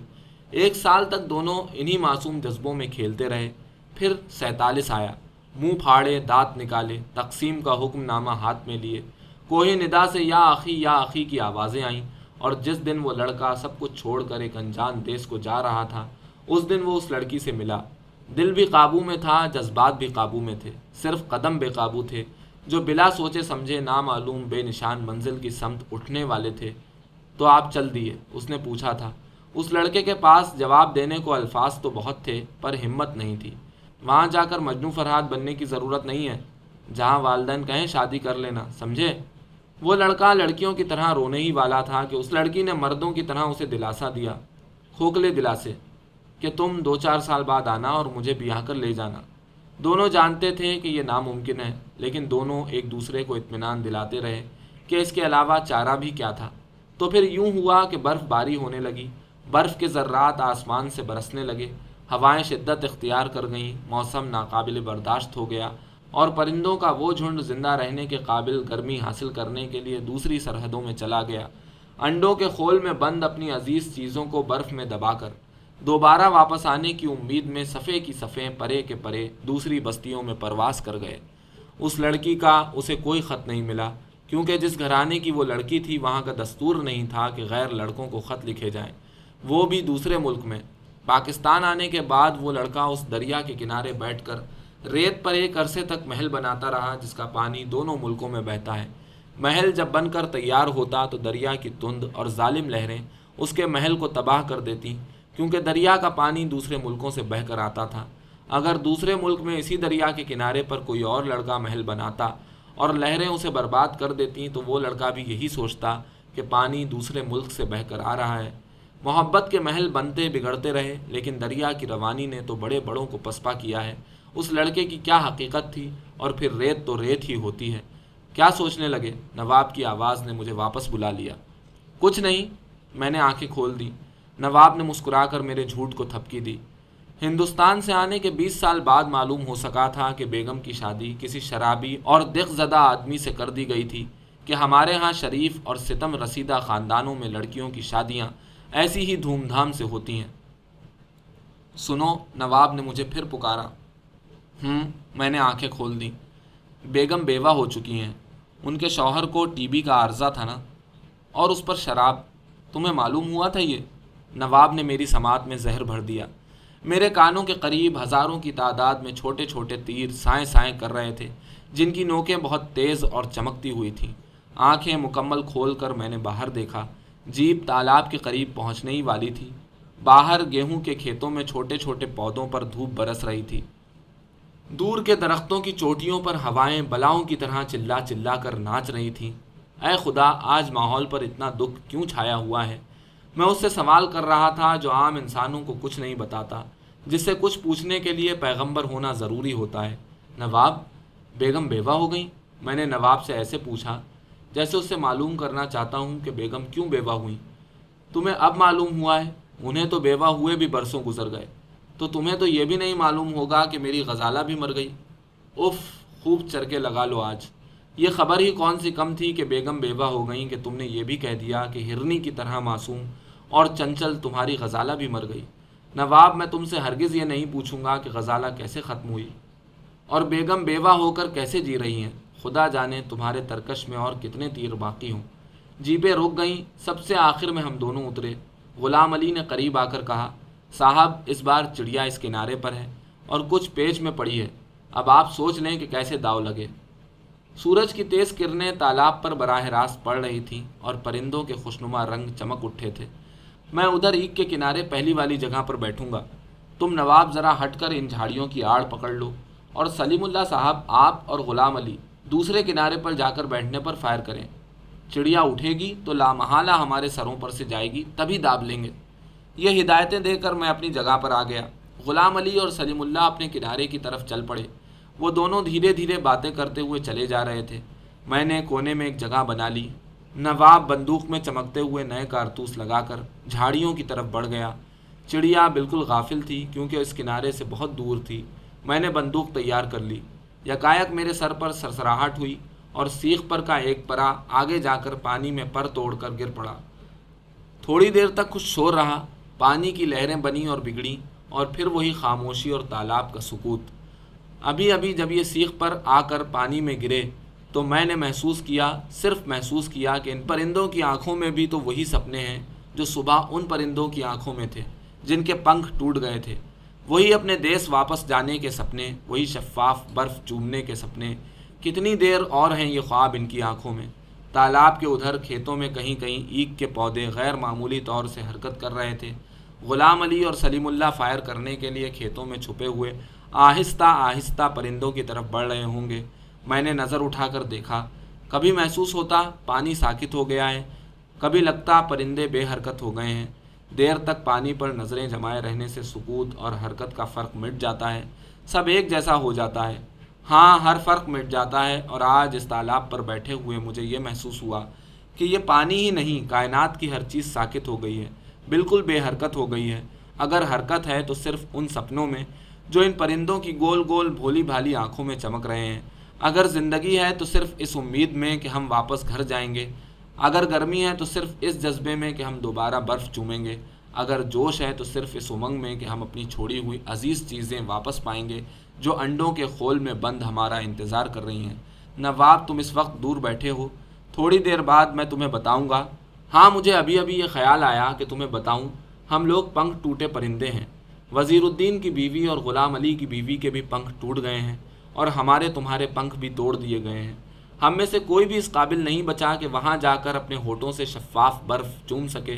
एक साल तक दोनों इन्हीं मासूम जज्बों में खेलते रहे, फिर सैतालीस आया। मुँह फाड़े, दांत निकाले, तकसीम का हुक्मनामा हाथ में लिए। कोई निदा से या आखी या आखी की आवाज़ें आईं, और जिस दिन वो लड़का सब कुछ छोड़कर एक अनजान देश को जा रहा था, उस दिन वो उस लड़की से मिला। दिल भी काबू में था, जज्बात भी काबू में थे। सिर्फ़ कदम बेकाबू थे, जो बिला सोचे समझे नामालूम बेनिशान मंजिल की समत उठने वाले थे। तो आप चल दिए, उसने पूछा था। उस लड़के के पास जवाब देने को अल्फाज तो बहुत थे, पर हिम्मत नहीं थी। वहाँ जाकर मजनू फरहाद बनने की ज़रूरत नहीं है। जहाँ वालदेन कहें, शादी कर लेना, समझे? वो लड़का लड़कियों की तरह रोने ही वाला था कि उस लड़की ने मर्दों की तरह उसे दिलासा दिया, खोखले दिलासे, कि तुम दो चार साल बाद आना और मुझे ब्याह कर ले जाना। दोनों जानते थे कि यह नामुमकिन है, लेकिन दोनों एक दूसरे को इत्मीनान दिलाते रहे कि इसके अलावा चारा भी क्या था। तो फिर यूँ हुआ कि बर्फ़बारी होने लगी, बर्फ़ के ज़र्रात आसमान से बरसने लगे हवाएँ शिद्दत इख्तियार कर गईं, मौसम नाकाबिल बर्दाश्त हो गया और परिंदों का वो झुंड ज़िंदा रहने के काबिल गर्मी हासिल करने के लिए दूसरी सरहदों में चला गया। अंडों के खोल में बंद अपनी अज़ीज़ चीज़ों को बर्फ़ में दबाकर, दोबारा वापस आने की उम्मीद में सफ़े की सफ़े, परे के परे दूसरी बस्तियों में परवास कर गए। उस लड़की का उसे कोई ख़त नहीं मिला, क्योंकि जिस घराने की वो लड़की थी, वहाँ का दस्तूर नहीं था कि गैर लड़कों को ख़त लिखे जाएँ। वो भी दूसरे मुल्क में। पाकिस्तान आने के बाद वो लड़का उस दरिया के किनारे बैठकर रेत पर एक अरसे तक महल बनाता रहा, जिसका पानी दोनों मुल्कों में बहता है। महल जब बनकर तैयार होता तो दरिया की तुंद और जालिम लहरें उसके महल को तबाह कर देती, क्योंकि दरिया का पानी दूसरे मुल्कों से बहकर आता था। अगर दूसरे मुल्क में इसी दरिया के किनारे पर कोई और लड़का महल बनाता और लहरें उसे बर्बाद कर देती तो वो लड़का भी यही सोचता कि पानी दूसरे मुल्क से बहकर आ रहा है। मोहब्बत के महल बनते बिगड़ते रहे, लेकिन दरिया की रवानी ने तो बड़े बड़ों को पसपा किया है। उस लड़के की क्या हकीकत थी? और फिर रेत तो रेत ही होती है। क्या सोचने लगे? नवाब की आवाज़ ने मुझे वापस बुला लिया। कुछ नहीं, मैंने आँखें खोल दी। नवाब ने मुस्कुराकर मेरे झूठ को थपकी दी। हिंदुस्तान से आने के 20 साल बाद मालूम हो सका था कि बेगम की शादी किसी शराबी और दिखजदा आदमी से कर दी गई थी कि हमारे यहाँ शरीफ और सितम रसीदा ख़ानदानों में लड़कियों की शादियाँ ऐसी ही धूमधाम से होती हैं। सुनो, नवाब ने मुझे फिर पुकारा। हम्म मैंने आँखें खोल दी। बेगम बेवा हो चुकी हैं। उनके शौहर को टीबी का आर्जा था ना? और उस पर शराब? तुम्हें मालूम हुआ था ये? नवाब ने मेरी समात में जहर भर दिया। मेरे कानों के करीब हज़ारों की तादाद में छोटे छोटे तीर साए साए कर रहे थे, जिनकी नोकें बहुत तेज़ और चमकती हुई थीं। आँखें मुकम्मल खोल कर मैंने बाहर देखा। जीप तालाब के करीब पहुँचने ही वाली थी। बाहर गेहूँ के खेतों में छोटे छोटे पौधों पर धूप बरस रही थी। दूर के दरख्तों की चोटियों पर हवाएँ बलाओं की तरह चिल्ला चिल्ला कर नाच रही थीं। अय खुदा, आज माहौल पर इतना दुख क्यों छाया हुआ है? मैं उससे सवाल कर रहा था जो आम इंसानों को कुछ नहीं बताता, जिससे कुछ पूछने के लिए पैगंबर होना ज़रूरी होता है। नवाब, बेगम बेवा हो गई? मैंने नवाब से ऐसे पूछा जैसे उससे मालूम करना चाहता हूँ कि बेगम क्यों बेवा हुई। तुम्हें अब मालूम हुआ है, उन्हें तो बेवा हुए भी बरसों गुजर गए। तो तुम्हें तो ये भी नहीं मालूम होगा कि मेरी गज़ाला भी मर गई। उफ, खूब चरके लगा लो आज। ये खबर ही कौन सी कम थी कि बेगम बेवा हो गई कि तुमने ये भी कह दिया कि हिरनी की तरह मासूम और चंचल तुम्हारी गज़ाला भी मर गई। नवाब, मैं तुमसे हरगिज़ ये नहीं पूछूँगा कि गज़ाला कैसे ख़त्म हुई। और बेगम बेवा होकर कैसे जी रही हैं? खुदा जाने तुम्हारे तरकश में और कितने तीर बाकी हों। जीपें रुक गईं, सबसे आखिर में हम दोनों उतरे। ग़ुलाम अली ने करीब आकर कहा, साहब, इस बार चिड़िया इस किनारे पर है और कुछ पेच में पड़ी है। अब आप सोच लें कि कैसे दाव लगे। सूरज की तेज़ किरणें तालाब पर बराह रास्त पड़ रही थीं और परिंदों के खुशनुमा रंग चमक उठे थे। मैं उधर ईक के किनारे पहली वाली जगह पर बैठूँगा। तुम नवाब ज़रा हटकर इन झाड़ियों की आड़ पकड़ लो और सलीमुल्ला साहब, आप और ग़ुलाम अली। दूसरे किनारे पर जाकर बैठने पर फायर करें। चिड़िया उठेगी तो लामहाला हमारे सरों पर से जाएगी, तभी दाब लेंगे। ये हिदायतें देकर मैं अपनी जगह पर आ गया। ग़ुलाम अली और सलीमुल्ला अपने किनारे की तरफ़ चल पड़े। वो दोनों धीरे धीरे बातें करते हुए चले जा रहे थे। मैंने कोने में एक जगह बना ली। नवाब बंदूक में चमकते हुए नए कारतूस लगाकर झाड़ियों की तरफ़ बढ़ गया। चिड़िया बिल्कुल गाफिल थी, क्योंकि इस किनारे से बहुत दूर थी। मैंने बंदूक तैयार कर ली। यकायक मेरे सर पर सरसराहट हुई और सीख पर का एक परा आगे जाकर पानी में पर तोड़कर गिर पड़ा। थोड़ी देर तक कुछ शोर रहा, पानी की लहरें बनी और बिगड़ी और फिर वही खामोशी और तालाब का सुकूत। अभी अभी जब ये सीख पर आकर पानी में गिरे तो मैंने महसूस किया, सिर्फ़ महसूस किया कि इन परिंदों की आँखों में भी तो वही सपने हैं, जो सुबह उन परिंदों की आँखों में थे, जिनके पंख टूट गए थे। वही अपने देश वापस जाने के सपने, वही शफाफ बर्फ़ चूमने के सपने। कितनी देर और हैं ये ख्वाब इनकी आँखों में? तालाब के उधर खेतों में कहीं कहीं ईक के पौधे गैर मामूली तौर से हरकत कर रहे थे। ग़ुलाम अली और सलीमुल्ला फायर करने के लिए खेतों में छुपे हुए आहिस्ता आहिस्ता परिंदों की तरफ़ बढ़ रहे होंगे। मैंने नज़र उठाकर देखा, कभी महसूस होता पानी साकित हो गया है, कभी लगता परिंदे बेहरकत हो गए हैं। देर तक पानी पर नज़रें जमाए रहने से सुकूत और हरकत का फ़र्क मिट जाता है। सब एक जैसा हो जाता है। हाँ हर फ़र्क मिट जाता है और आज इस तालाब पर बैठे हुए मुझे ये महसूस हुआ कि ये पानी ही नहीं, कायनात की हर चीज़ साकित हो गई है। बिल्कुल बेहरकत हो गई है। अगर हरकत है तो सिर्फ़ उन सपनों में, जो इन परिंदों की गोल गोल भोली भाली आँखों में चमक रहे हैं। अगर ज़िंदगी है तो सिर्फ़ इस उम्मीद में कि हम वापस घर जाएँगे। अगर गर्मी है तो सिर्फ़ इस जज्बे में कि हम दोबारा बर्फ़ चूमेंगे। अगर जोश है तो सिर्फ़ इस उमंग में कि हम अपनी छोड़ी हुई अज़ीज़ चीज़ें वापस पाएँगे, जो अंडों के खोल में बंद हमारा इंतज़ार कर रही हैं। नवाब, तुम इस वक्त दूर बैठे हो। थोड़ी देर बाद मैं तुम्हें बताऊँगा। हाँ मुझे अभी अभी ये ख्याल आया कि तुम्हें बताऊँ, हम लोग पंख टूटे परिंदे हैं। वज़ीरुद्दीन की बीवी और ग़ुलाम अली की बीवी के भी पंख टूट गए हैं, और हमारे तुम्हारे पंख भी तोड़ दिए गए हैं। हम में से कोई भी इस काबिल नहीं बचा कि वहाँ जाकर अपने होठों से शफाफ बर्फ़ चूम सके।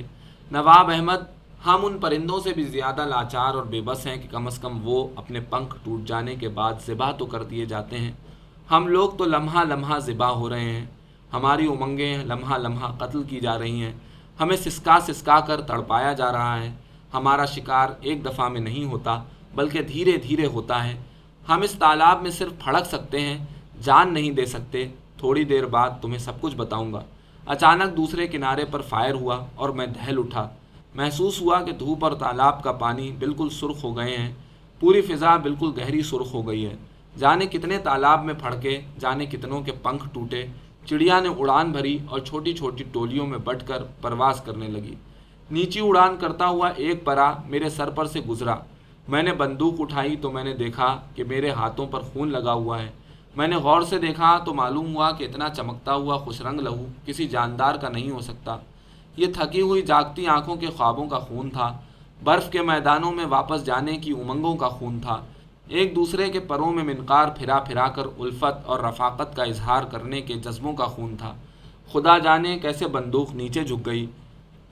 नवाब अहमद, हम उन परिंदों से भी ज़्यादा लाचार और बेबस हैं कि कम अज़ कम वो अपने पंख टूट जाने के बाद ज़िबा तो कर दिए जाते हैं। हम लोग तो लम्हा लम्हा ज़िबा हो रहे हैं। हमारी उमंगें लम्हा लम्हा कत्ल की जा रही हैं। हमें सिसका सिसका कर तड़पाया जा रहा है। हमारा शिकार एक दफ़ा में नहीं होता, बल्कि धीरे धीरे होता है। हम इस तालाब में सिर्फ़ फड़क सकते हैं, जान नहीं दे सकते। थोड़ी देर बाद तुम्हें सब कुछ बताऊँगा। अचानक दूसरे किनारे पर फायर हुआ और मैं दहल उठा। महसूस हुआ कि धूप और तालाब का पानी बिल्कुल सुर्ख हो गए हैं। पूरी फ़िज़ा बिल्कुल गहरी सुर्ख हो गई है। जाने कितने तालाब में फड़के, जाने कितनों के पंख टूटे, चिड़िया ने उड़ान भरी और छोटी छोटी टोलियों में बटकर प्रवास करने लगी। नीची उड़ान करता हुआ एक परा मेरे सर पर से गुजरा। मैंने बंदूक उठाई तो मैंने देखा कि मेरे हाथों पर खून लगा हुआ है। मैंने गौर से देखा तो मालूम हुआ कि इतना चमकता हुआ खुशरंग लहू किसी जानदार का नहीं हो सकता। ये थकी हुई जागती आँखों के ख्वाबों का खून था। बर्फ़ के मैदानों में वापस जाने की उमंगों का खून था। एक दूसरे के परों में मिनकार फिरा फिरा कर उल्फत और रफाकत का इजहार करने के जज्बों का खून था। खुदा जाने कैसे बंदूक नीचे झुक गई।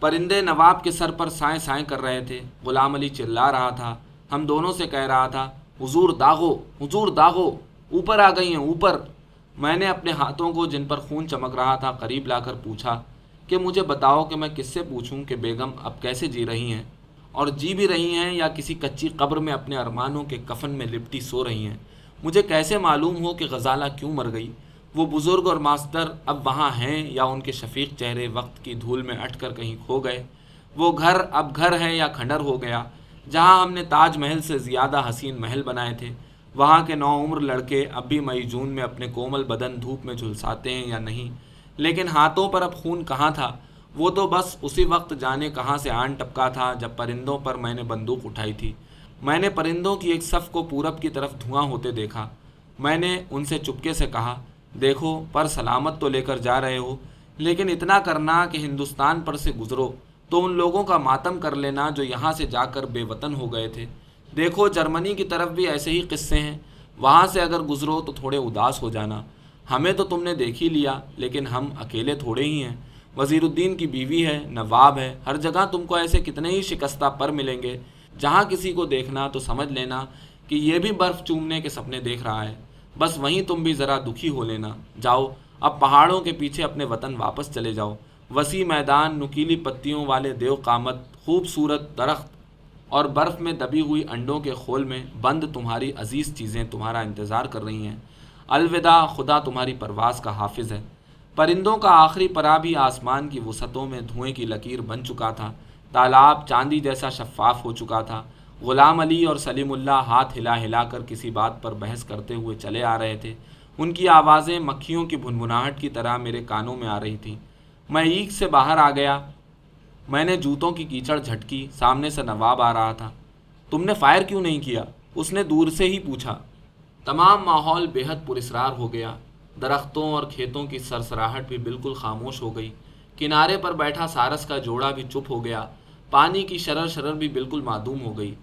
परिंदे नवाब के सर पर साए साए कर रहे थे। गुलाम अली चिल्ला रहा था। हम दोनों से कह रहा था, हुजूर दागो हुजूर दागो। ऊपर आ गई हैं, ऊपर। मैंने अपने हाथों को जिन पर खून चमक रहा था, करीब लाकर पूछा कि मुझे बताओ कि मैं किससे पूछूँ कि बेगम अब कैसे जी रही हैं? और जी भी रही हैं या किसी कच्ची कब्र में अपने अरमानों के कफन में लिपटी सो रही हैं? मुझे कैसे मालूम हो कि गजाला क्यों मर गई? वो बुज़ुर्ग और मास्टर अब वहाँ हैं या उनके शफीक चेहरे वक्त की धूल में अटकर कहीं खो गए? वो घर अब घर है या खंडर हो गया? जहाँ हमने ताज महल से ज़्यादा हसीन महल बनाए थे वहाँ के नौ उम्र लड़के अब भी मई, जून में अपने कोमल बदन धूप में झुलसाते हैं या नहीं? लेकिन हाथों पर अब खून कहाँ था? वो तो बस उसी वक्त जाने कहाँ से आन टपका था जब परिंदों पर मैंने बंदूक उठाई थी। मैंने परिंदों की एक सफ़ को पूरब की तरफ़ धुआँ होते देखा। मैंने उनसे चुपके से कहा, देखो, पर सलामत तो लेकर जा रहे हो, लेकिन इतना करना कि हिंदुस्तान पर से गुज़रो तो उन लोगों का मातम कर लेना जो यहाँ से जाकर बेवतन हो गए थे। देखो, जर्मनी की तरफ़ भी ऐसे ही किस्से हैं। वहाँ से अगर गुज़रो तो थोड़े उदास हो जाना। हमें तो तुमने देख ही लिया, लेकिन हम अकेले थोड़े ही हैं। वज़ीरुद्दीन की बीवी है, नवाब है। हर जगह तुमको ऐसे कितने ही शिकस्ता पर मिलेंगे। जहाँ किसी को देखना तो समझ लेना कि ये भी बर्फ़ चूमने के सपने देख रहा है। बस वहीं तुम भी ज़रा दुखी हो लेना। जाओ, अब पहाड़ों के पीछे अपने वतन वापस चले जाओ। वसी मैदान, नुकीली पत्तियों वाले देव कामत, खूबसूरत दरख्त और बर्फ़ में दबी हुई अंडों के खोल में बंद तुम्हारी अज़ीज़ चीज़ें तुम्हारा इंतज़ार कर रही हैं। अलविदा, खुदा तुम्हारी परवास का हाफिज़ है। परिंदों का आखिरी परा भी आसमान की वसतों में धुएँ की लकीर बन चुका था। तालाब चांदी जैसा शफाफ हो चुका था। ग़ुलाम अली और सलीमुल्ला हाथ हिला हिला कर किसी बात पर बहस करते हुए चले आ रहे थे। उनकी आवाज़ें मक्खियों की भुनभुनाहट की तरह मेरे कानों में आ रही थी। मैं ईक से बाहर आ गया। मैंने जूतों की कीचड़ झटकी, सामने से नवाब आ रहा था। तुमने फायर क्यों नहीं किया? उसने दूर से ही पूछा। तमाम माहौल बेहद पुरस्रार हो गया। दरख्तों और खेतों की सरसराहट भी बिल्कुल खामोश हो गई। किनारे पर बैठा सारस का जोड़ा भी चुप हो गया। पानी की शरर शरर भी बिल्कुल मादूम हो गई।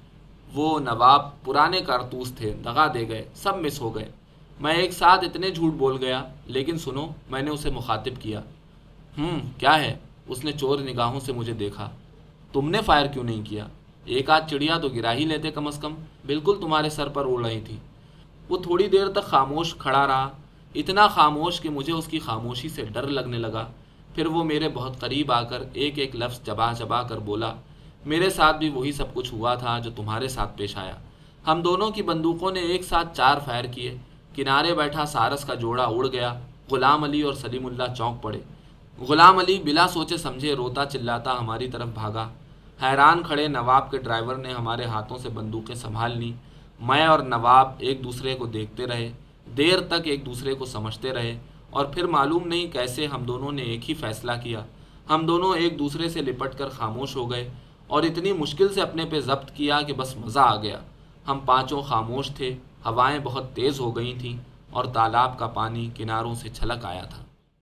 वो नवाब पुराने कारतूस थे, दगा दे गए, सब मिस हो गए। मैं एक साथ इतने झूठ बोल गया, लेकिन सुनो, मैंने उसे मुखातिब किया। हम्म क्या है? उसने चोर निगाहों से मुझे देखा। तुमने फायर क्यों नहीं किया? एक आध चिड़िया तो गिरा ही लेते कम अज़ कम। बिल्कुल तुम्हारे सर पर उड़ रही थी। वो थोड़ी देर तक खामोश खड़ा रहा। इतना खामोश कि मुझे उसकी खामोशी से डर लगने लगा। फिर वो मेरे बहुत करीब आकर एक एक लफ्ज़ चबा चबा कर बोला, मेरे साथ भी वही सब कुछ हुआ था जो तुम्हारे साथ पेश आया। हम दोनों की बंदूकों ने एक साथ चार फायर किए। किनारे बैठा सारस का जोड़ा उड़ गया, गुलाम अली और सलीमुल्ला चौंक पड़े। गुलाम अली बिला सोचे समझे, रोता चिल्लाता, हमारी तरफ़ भागा। हैरान खड़े नवाब के ड्राइवर ने हमारे हाथों से बंदूकें संभाल ली। मैं और नवाब एक दूसरे को देखते रहे, देर तक एक दूसरे को समझते रहे, और फिर मालूम नहीं कैसे हम दोनों ने एक ही फैसला किया। हम दोनों एक दूसरे से लिपट कर खामोश हो गए, और इतनी मुश्किल से अपने पे जब्त किया कि बस मज़ा आ गया। हम पाँचों खामोश थे, हवाएँ बहुत तेज़ हो गई थीं, और तालाब का पानी किनारों से छलक आया था।